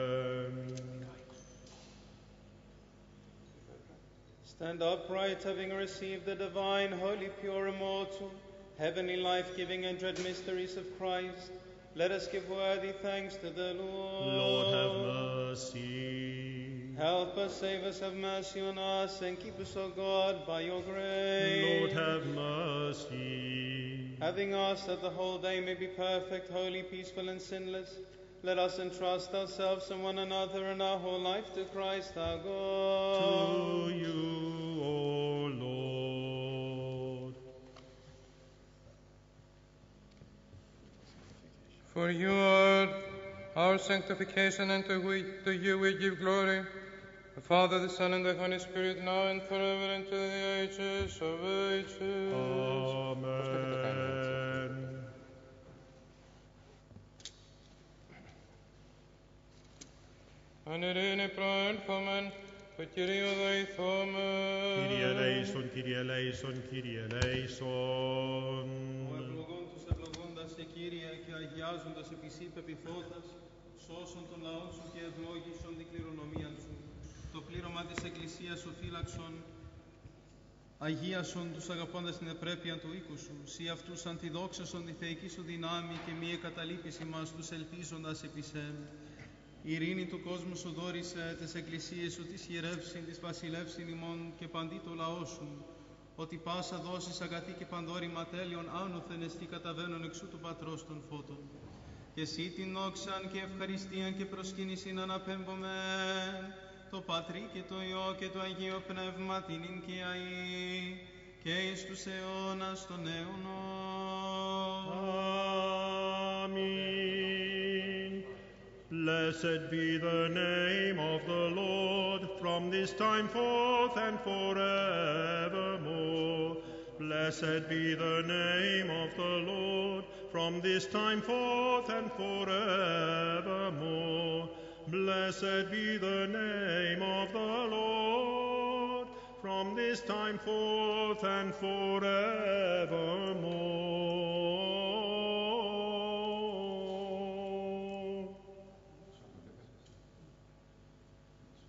Stand upright, having received the divine, holy, pure, immortal, heavenly, life giving, and dread mysteries of Christ. Let us give worthy thanks to the Lord. Lord, have mercy. Help us, save us, have mercy on us, and keep us, O God, by your grace. Lord, have mercy. Having asked that the whole day may be perfect, holy, peaceful, and sinless, let us entrust ourselves and one another and our whole life to Christ our God. To you, O Lord. For you are our sanctification, and to, we, to you we give glory. The Father, the Son, and the Holy Spirit, now and forever, into the ages of ages. Amen. An ειρήνη προέλθομεν, το Κυρίο δεηθόμεν. Kyrie eleison, Kyrie eleison, Kyrie eleison. Ο ευλογών τους ευλογώντας η ευλογιάζοντας επί σύ πεπιθώτας, σώσον των λαών σου και ευλόγησον την κληρονομία σου. Το πλήρωμα της Εκκλησίας σου φύλαξον, Αγίασον τους αγαπώντας την επρέπεια του οίκου σου, σύ αυτούς αντιδόξασον τη θεϊκή σου δυνάμει και μη εκαταλείπηση μας τους ελπίζοντας επί σέν. Η ειρήνη του κόσμου σου δόρισε τις εκκλησίες σου, της ιερεύσιν, της βασιλεύσιν ημών και παντί το λαό σου, ότι πάσα δώσεις αγαθή και πανδόρημα τέλειων άνωθεν εστί καταβαίνουν εξού του Πατρός των φώτων. Και εσύ την δόξαν και ευχαριστίαν και προσκύνησιν αναπέμπομεν, το Πατρί και το Υιό και το Αγίο Πνεύμα την ειν και αΐ, και εις τους αιώνας των αιώνων. Amen. Blessed be the name of the Lord from this time forth and forevermore. Blessed be the name of the Lord from this time forth and forevermore. Blessed be the name of the Lord from this time forth and forevermore.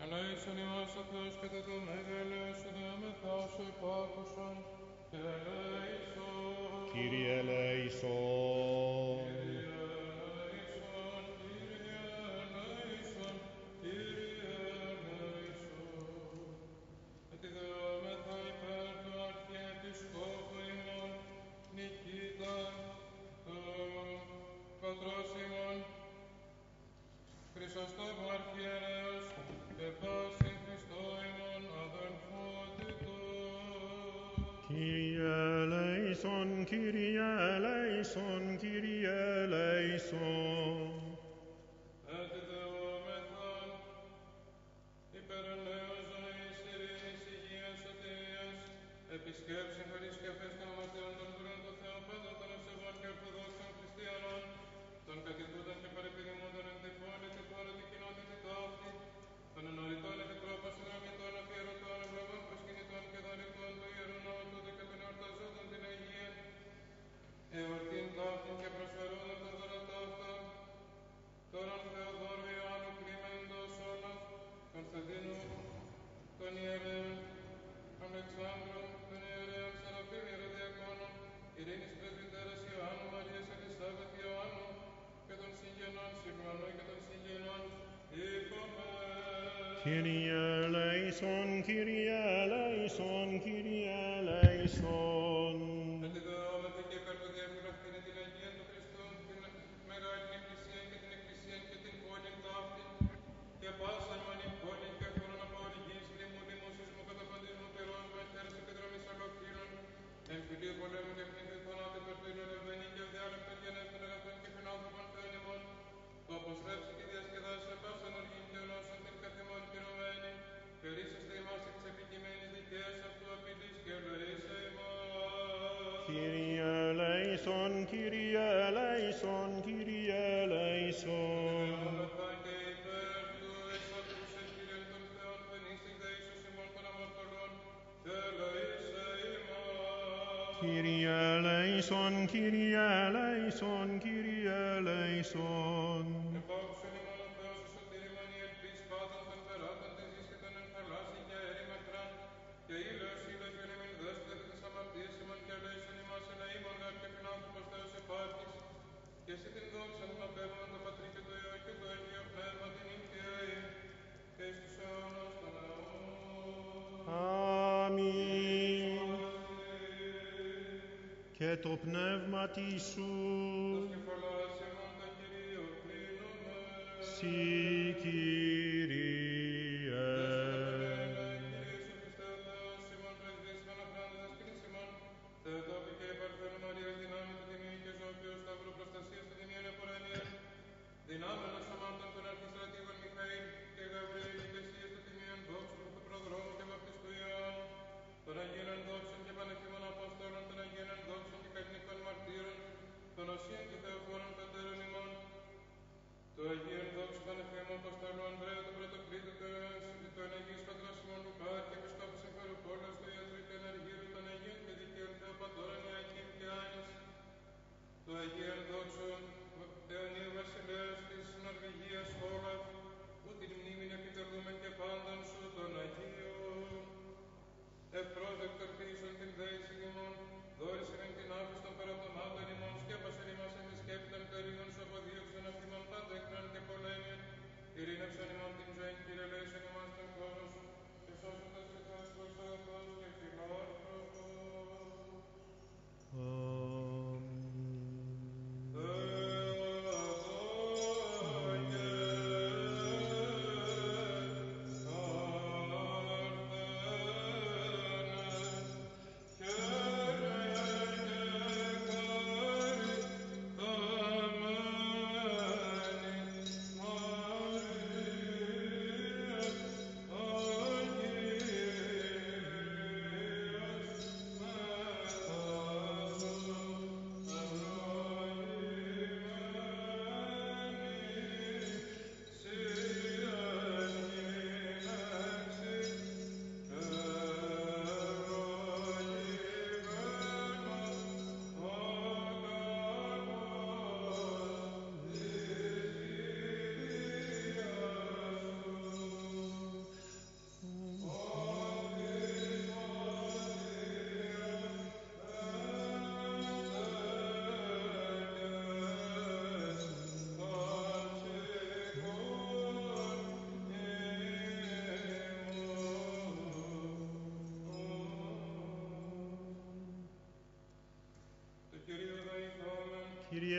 Ελέησον ημάς ο Θεός κατά το μέγαλος σου δεόμεθά σου υπάκουσον και ελέησον. Kyrie eleison. Χριστός το Βαρχιέρας, και πάση Χριστό ημών αδελφότητος. Κύριε ελέησον, Κύριε ελέησον, Κύριε ελέησον. Έτι δεόμεθον, υπερ ελέος ζωής, ειρήνης, υγείας, σωτηρίας, επισκέψη χωρίς και των μαρτύρων των κουρών του Θεού, πάντων των ευσεβών και ορθοδόξων χριστιανών, των κατοικούντων και παρεπιδημούντων των ενωριτών επιτρόπων συνδρομητών, αφιερωτών, ευλογών προσκυνητών και δωρητών του Ιερού Ναού τούτου και των εορταζόντων την Αγία, εορτήν ταύτην και προσφερόντων των δωρών ταύτων, Τόρον Θεοδόρου Ιωάννου Κλίμεντος Όλαφ, Κωνσταντίνου, των ιερέων, Αλεξάνδρου, των ιερέων Σεραφείμ Ιεροδιακόνων, Ειρήνης Πρεσβυτέρας Ιωάννου, Μαρίας Ελισάβετ Ιωάννου, και των συγγενών Σιλβανού και των συγγενών Ήφαμε. Kyrie eleison, Kyrie eleison, Kyrie eleison. eleison, Kyrie eleison, Kyrie eleison. Kyrie eleison, Kyrie eleison, Kyrie eleison. Και το πνεύμα σου, Κεφαλάς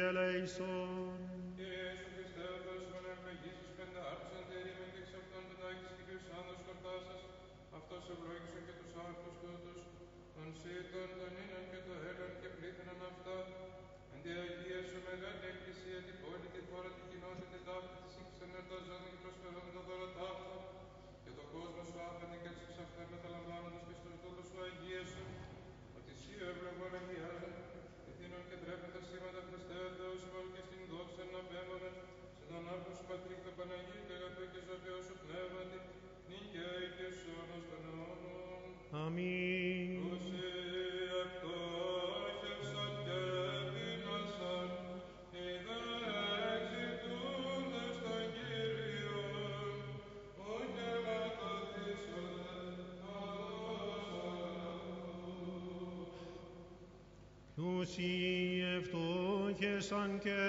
Kyrie eleison. τους ευτόχεσαν και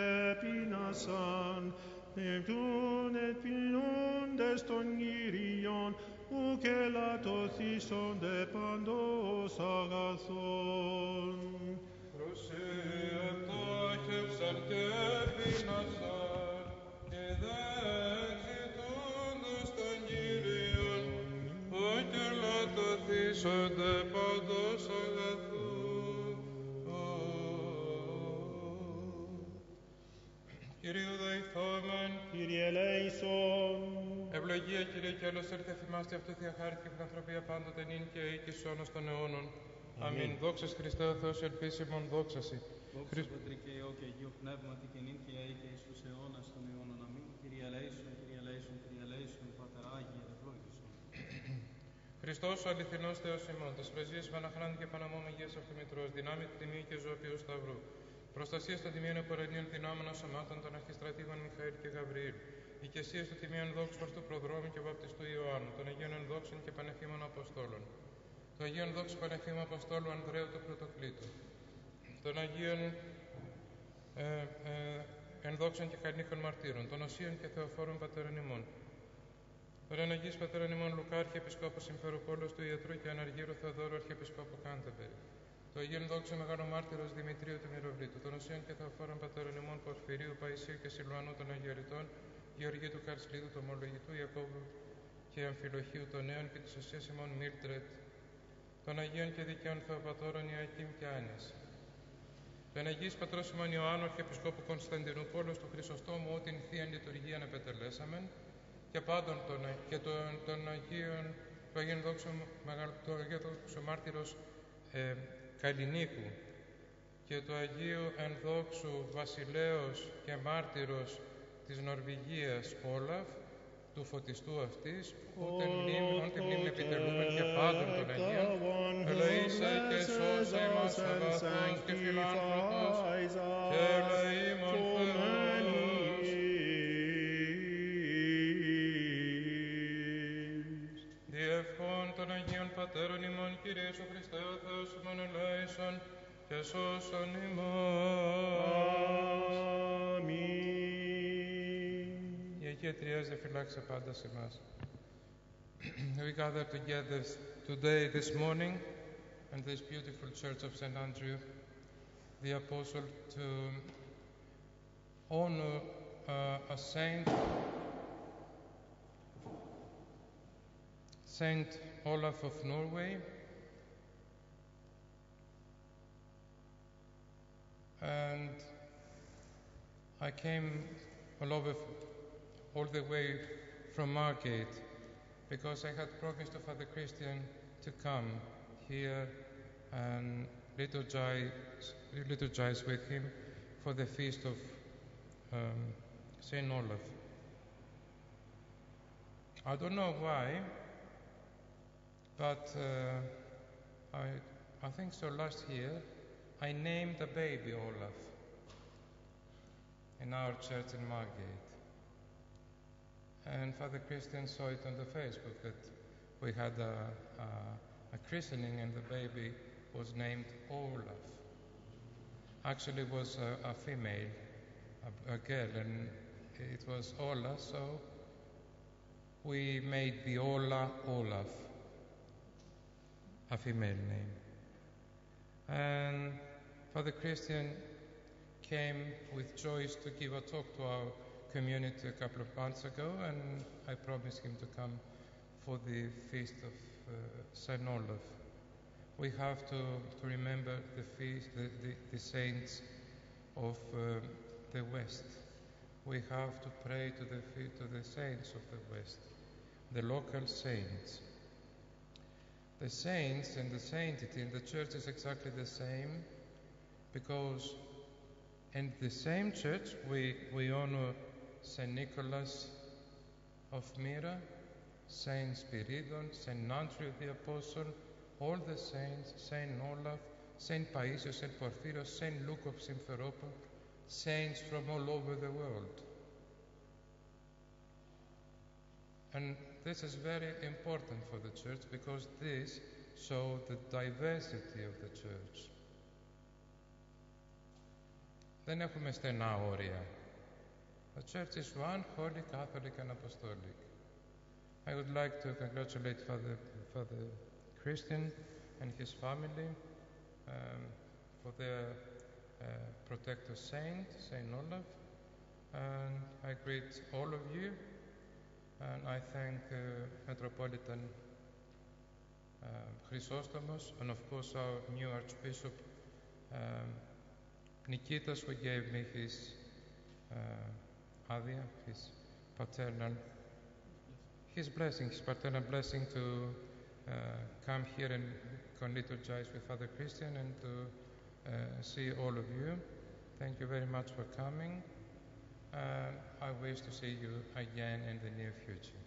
πεινάσαν, εκ του Κυρίου Δοηθόμεν. Κύριε Λέησον. Ευλογία Κύριε και όλος ήρθε θυμάστε αυτού τη χάρη και την ανθρωπία πάντοτε νυν και οίκης αιώνας των αιώνων. Αμήν. Αμήν. Δόξας Χριστέ ο Θεός ελπίσιμον. Δόξα Χρυσ... Πατρικέ Υιό και Αγίου Πνεύματι και νυν και Χριστός ο αληθινός Θεός ημών, της φρεζή Παναχράντη και Παναμό Μεγία Αυτομητρός, δυνάμει τη τιμή και Σταυρού. Προστασίας των τιμίων επορενίων δυνάμεων σωμάτων των αρχιστρατήγων Μιχαήλ και Γαβριήλ. Οικεσία του τιμίων δόξου του προδρόμου και βαπτιστού Ιωάννου, των Αγίων Ενδόξων και Πανεφήμων Αποστόλων. Του Αγίων Δόξου Πανεφήμου Αποστόλου Ανδρέου του Πρωτοκλήτου. Των Αγίων ε, ε, Ενδόξων και Κανίκων Μαρτύρων. Των Οσίων και Θεοφόρων Πατέρων ημών. Τον Αναγής Πατέρων ημών Λουκά, Αρχιεπισκόπου Συμφεροπόλος του Ιατρού και Αναργύρου Θεοδόρου, Αρχιεπισκόπου Κάντερμπερι. Το Αγίον Δόξο Μεγάλο Μάρτυρος Δημητρίου του Μυροβλήτου, των Οσίων και Θεοφόρων Πατέρων ημών Πορφυρίου, Παϊσίου και Σιλουανού των Αγιοριτών, Γεωργίου του Καρσλίδου, του Ομολογητού Ιακώβου και Αμφιλοχίου των Νέων και της Οσίας ημών Μίλτρετ, των Αγίων και Δικαίων Θεοπατώρων Ιακήμ και Άνιας. Τον Αγίης Πατρός ημών Ιωάννου, Αρχιεπισκόπου Κωνσταντινούπολος, του Χρυσοστόμου, ό,τι θεία λειτουργία επετελέσαμεν, και πάντων των, και των, των Αγίων, του Αγίων Δόξου, Μεγαλ, του Αγίου Δόξου Μάρτυρος ε, Καλλινίκου και του Αγίου Ενδόξου Βασιλέως και Μάρτυρος της Νορβηγίας Όλαφ, του φωτιστού αυτής, ούτε μνήμη, όντε μνήμη επιτελούμεν και πάντων των Αγίων, ελεήσε και σώσε ημάς αγαθός και φιλάνθρωπος, και ελεήμων Θεός. Κύριε Ιησού Χριστέ, ο Θεός ημών ελέησον και σώσον ημών. Αμήν. Η Αγία Τριάς δεν φυλάξε πάντα σε <clears throat> εμάς. We gather together today, this morning, in this beautiful church of St. Andrew, the Apostle, to honor uh, a saint, Saint Olaf of Norway, and I came all over, all the way from Margate because I had promised to Father Christian to come here and liturgize, liturgize with him for the feast of um, Saint Olaf. I don't know why, but uh, I, I think so last year I named a baby Olaf in our church in Margate. And Father Christian saw it on the Facebook that we had a, a, a christening and the baby was named Olaf. Actually, it was a, a female, a, a girl, and it was Ola, so we made the Ola Olaf, a female name. And Father Christian came with Joyce to give a talk to our community a couple of months ago, and I promised him to come for the feast of uh, Saint Olaf. We have to, to remember the feast, the, the, the saints of uh, the West. We have to pray to the the saints of the West, the local saints. The saints and the sanctity in the church is exactly the same because in the same church we, we honor Saint Nicholas of Myra, Saint Spiridon, Saint Andrew the Apostle, all the saints, Saint Olaf, Saint Paisios, Saint Porphyrios, Saint Luke of Simferopol, saints from all over the world. And this is very important for the church because this shows the diversity of the church. Δεν έχουμε στενά όρια. The church is one, holy, Catholic and apostolic. I would like to congratulate Father, Father Christian and his family um, for their uh, protector saint, Saint Olaf. And I greet all of you and I thank uh, Metropolitan uh, Chrysostomos and of course our new Archbishop um, Nikitas who gave me his uh, adhya, his paternal, his blessing, his paternal blessing to uh, come here and co-liturgize with Father Christian and to uh, see all of you. Thank you very much for coming. I wish to see you again in the near future.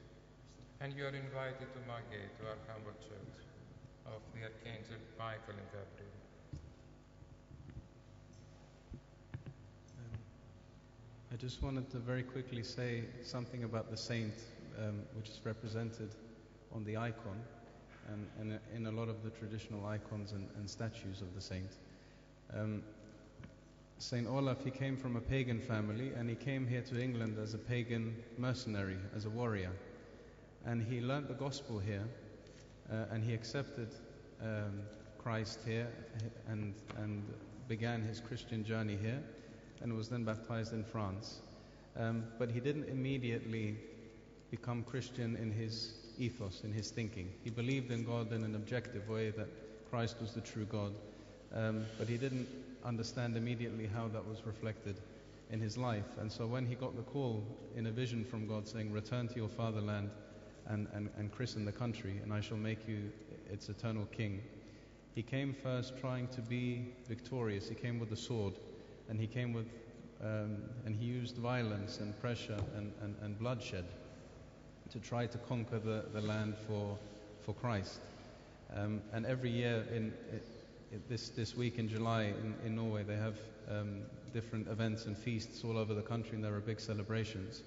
And you are invited to Margate, to our humble church of the Archangel Michael and Gabriel. I just wanted to very quickly say something about the saint, um, which is represented on the icon and, and in a lot of the traditional icons and, and statues of the saint. Um, Saint Olaf, he came from a pagan family and he came here to England as a pagan mercenary, as a warrior. And he learnt the gospel here uh, and he accepted um, Christ here and, and began his Christian journey here and was then baptized in France. Um, but he didn't immediately become Christian in his ethos, in his thinking. He believed in God in an objective way that Christ was the true God, um, but he didn't understand immediately how that was reflected in his life. And so when he got the call in a vision from God saying, Return to your fatherland and, and, and christen the country, and I shall make you its eternal king, he came first trying to be victorious. He came with a sword and he came with, um, and he used violence and pressure and, and, and bloodshed to try to conquer the, the land for, for Christ. Um, and every year in, in, this, this week in July in, in Norway, they have um, different events and feasts all over the country, and there are big celebrations.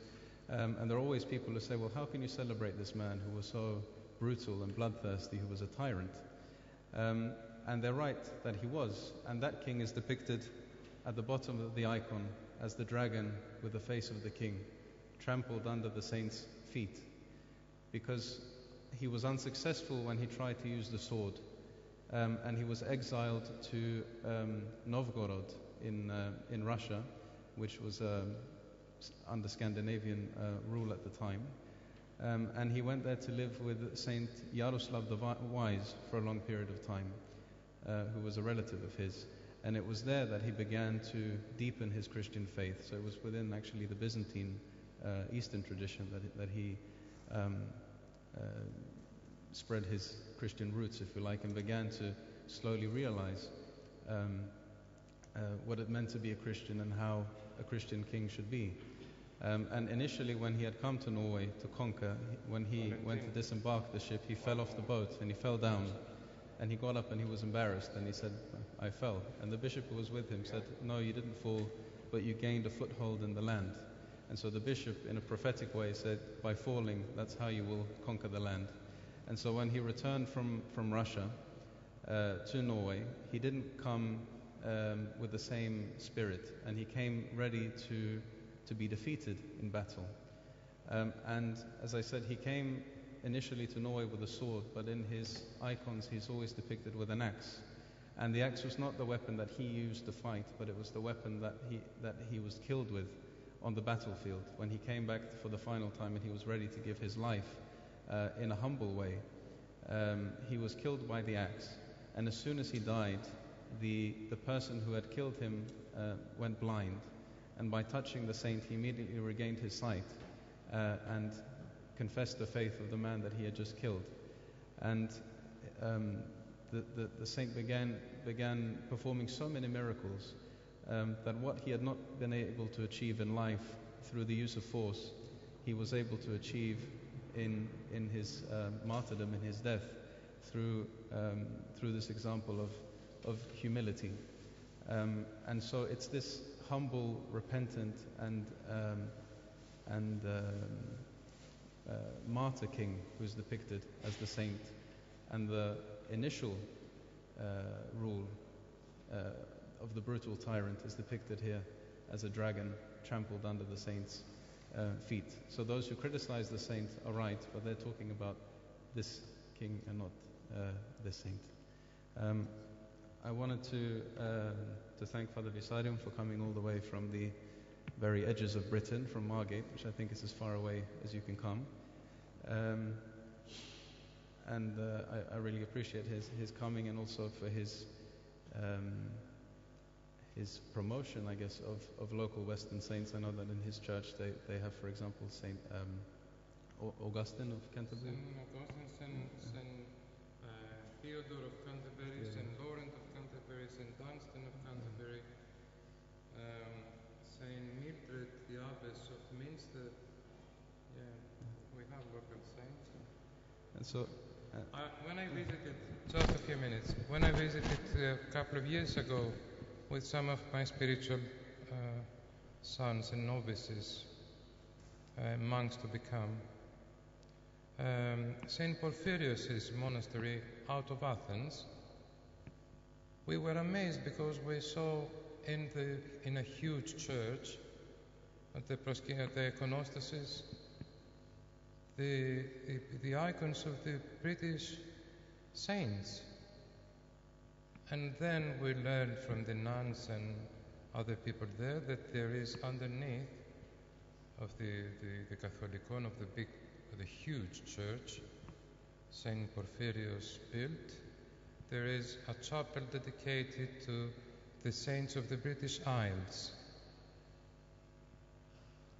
Um, and there are always people who say, well, how can you celebrate this man who was so brutal and bloodthirsty, who was a tyrant? Um, and they're right that he was. And that king is depicted at the bottom of the icon as the dragon with the face of the king, trampled under the saint's feet, because he was unsuccessful when he tried to use the sword, um, and he was exiled to um, Novgorod in uh, in Russia, which was um, under Scandinavian uh, rule at the time. Um, and he went there to live with Saint Yaroslav the Wise for a long period of time, uh, who was a relative of his. And it was there that he began to deepen his Christian faith. So it was within actually the Byzantine uh, Eastern tradition that, that he um, uh, spread his Christian roots, if you like, and began to slowly realize um, uh, what it meant to be a Christian and how a Christian king should be. Um, and initially, when he had come to Norway to conquer, when he went to disembark the ship, he fell off the boat and he fell down. And he got up and he was embarrassed and he said, I fell. And the bishop who was with him said, No, you didn't fall, but you gained a foothold in the land. And so the bishop, in a prophetic way, said, By falling, that's how you will conquer the land. And so when he returned from, from Russia uh, to Norway, he didn't come um, with the same spirit, and he came ready to, to be defeated in battle. Um, and as I said, he came initially to Norway with a sword, but in his icons he's always depicted with an axe. And the axe was not the weapon that he used to fight, but it was the weapon that he, that he was killed with on the battlefield when he came back for the final time and he was ready to give his life uh, in a humble way. Um, he was killed by the axe, and as soon as he died, the, the person who had killed him uh, went blind, and by touching the saint, he immediately regained his sight uh, and confessed the faith of the man that he had just killed. And um, the, the, saint began, began performing so many miracles um, that what he had not been able to achieve in life through the use of force, he was able to achieve in, in his uh, martyrdom, in his death, through, um, through this example of, of humility. Um, and so it's this humble, repentant, and, um, and um, uh, martyr king who's depicted as the saint. And the initial uh, rule uh, of the brutal tyrant is depicted here as a dragon trampled under the saint's uh, feet. So those who criticize the saint are right, but they're talking about this king and not uh, this saint. Um, I wanted to, uh, to thank Father Visarion for coming all the way from the very edges of Britain, from Margate, which I think is as far away as you can come. Um, and uh, I, I, really appreciate his, his coming and also for his um, his promotion, I guess, of, of local Western saints. I know that in his church they, they have, for example, Saint um, Augustine of Canterbury. Saint Augustine, Saint, Saint uh, Theodore of Canterbury, yeah. Saint Laurence of Canterbury, Saint Dunstan of Canterbury, um, Saint Mildred, the Abbess of Minster. Yeah, we have local saints. And so. Uh, when I visited, just a few minutes, when I visited uh, a couple of years ago with some of my spiritual uh, sons and novices, uh, monks to become. Um, St. Porphyrius' monastery out of Athens, we were amazed because we saw in, the, in a huge church at the, at the iconostasis the, the, the icons of the British saints and then we learned from the nuns and other people there that there is underneath of the, the, the Catholicon of the big, the huge church, Saint Porphyrius built, there is a chapel dedicated to the saints of the British Isles.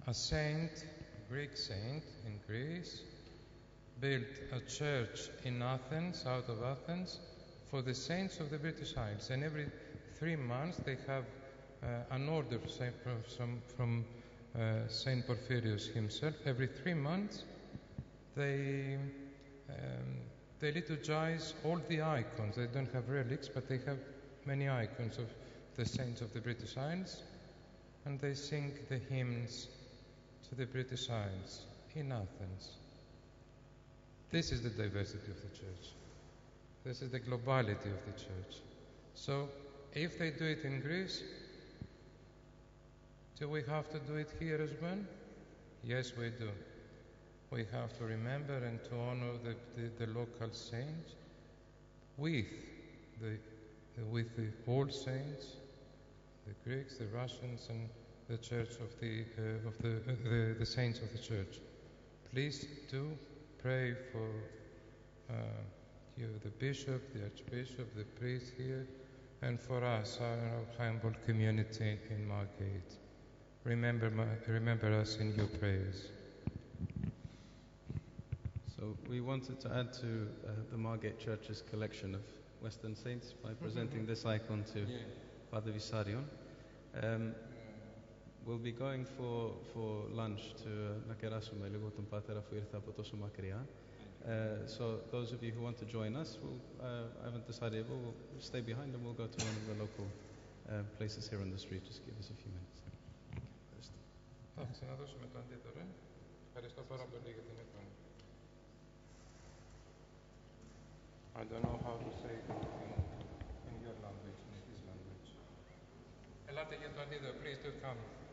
A saint, Greek saint in Greece, built a church in Athens, out of Athens, for the saints of the British Isles. And every three months they have uh, an order from, from uh, Saint Porphyrius himself. Every three months they, um, they liturgize all the icons. They don't have relics, but they have many icons of the saints of the British Isles. And they sing the hymns to the British Isles in Athens. This is the diversity of the church. This is the globality of the church. So, if they do it in Greece, do we have to do it here as well? Yes, we do. We have to remember and to honor the, the, the local saints with the, with the old saints, the Greeks, the Russians, and the church of the, uh, of the, uh, the, the, saints of the church. Please do pray for. Uh, you, the bishop, the archbishop, the priest here, and for us, our humble community in Margate. Remember, remember us in your prayers. So we wanted to add to uh, the Margate Church's collection of Western saints by presenting this icon to yeah. Father Visarion. Um, We'll be going for, for lunch to να κεράσουμε λίγο τον πατέρα που ήρθε από τόσο μακριά. So those of you who want to join us, we'll, uh, I haven't decided, we'll, we'll stay behind and we'll go to one of the local uh, places here on the street. Just give us a few minutes. Θα ξαναδώσουμε το. Ευχαριστώ πάρα πολύ για την. I don't know how to say it in your language, in his language. Ελάτε για το αντίδωρο, please do come.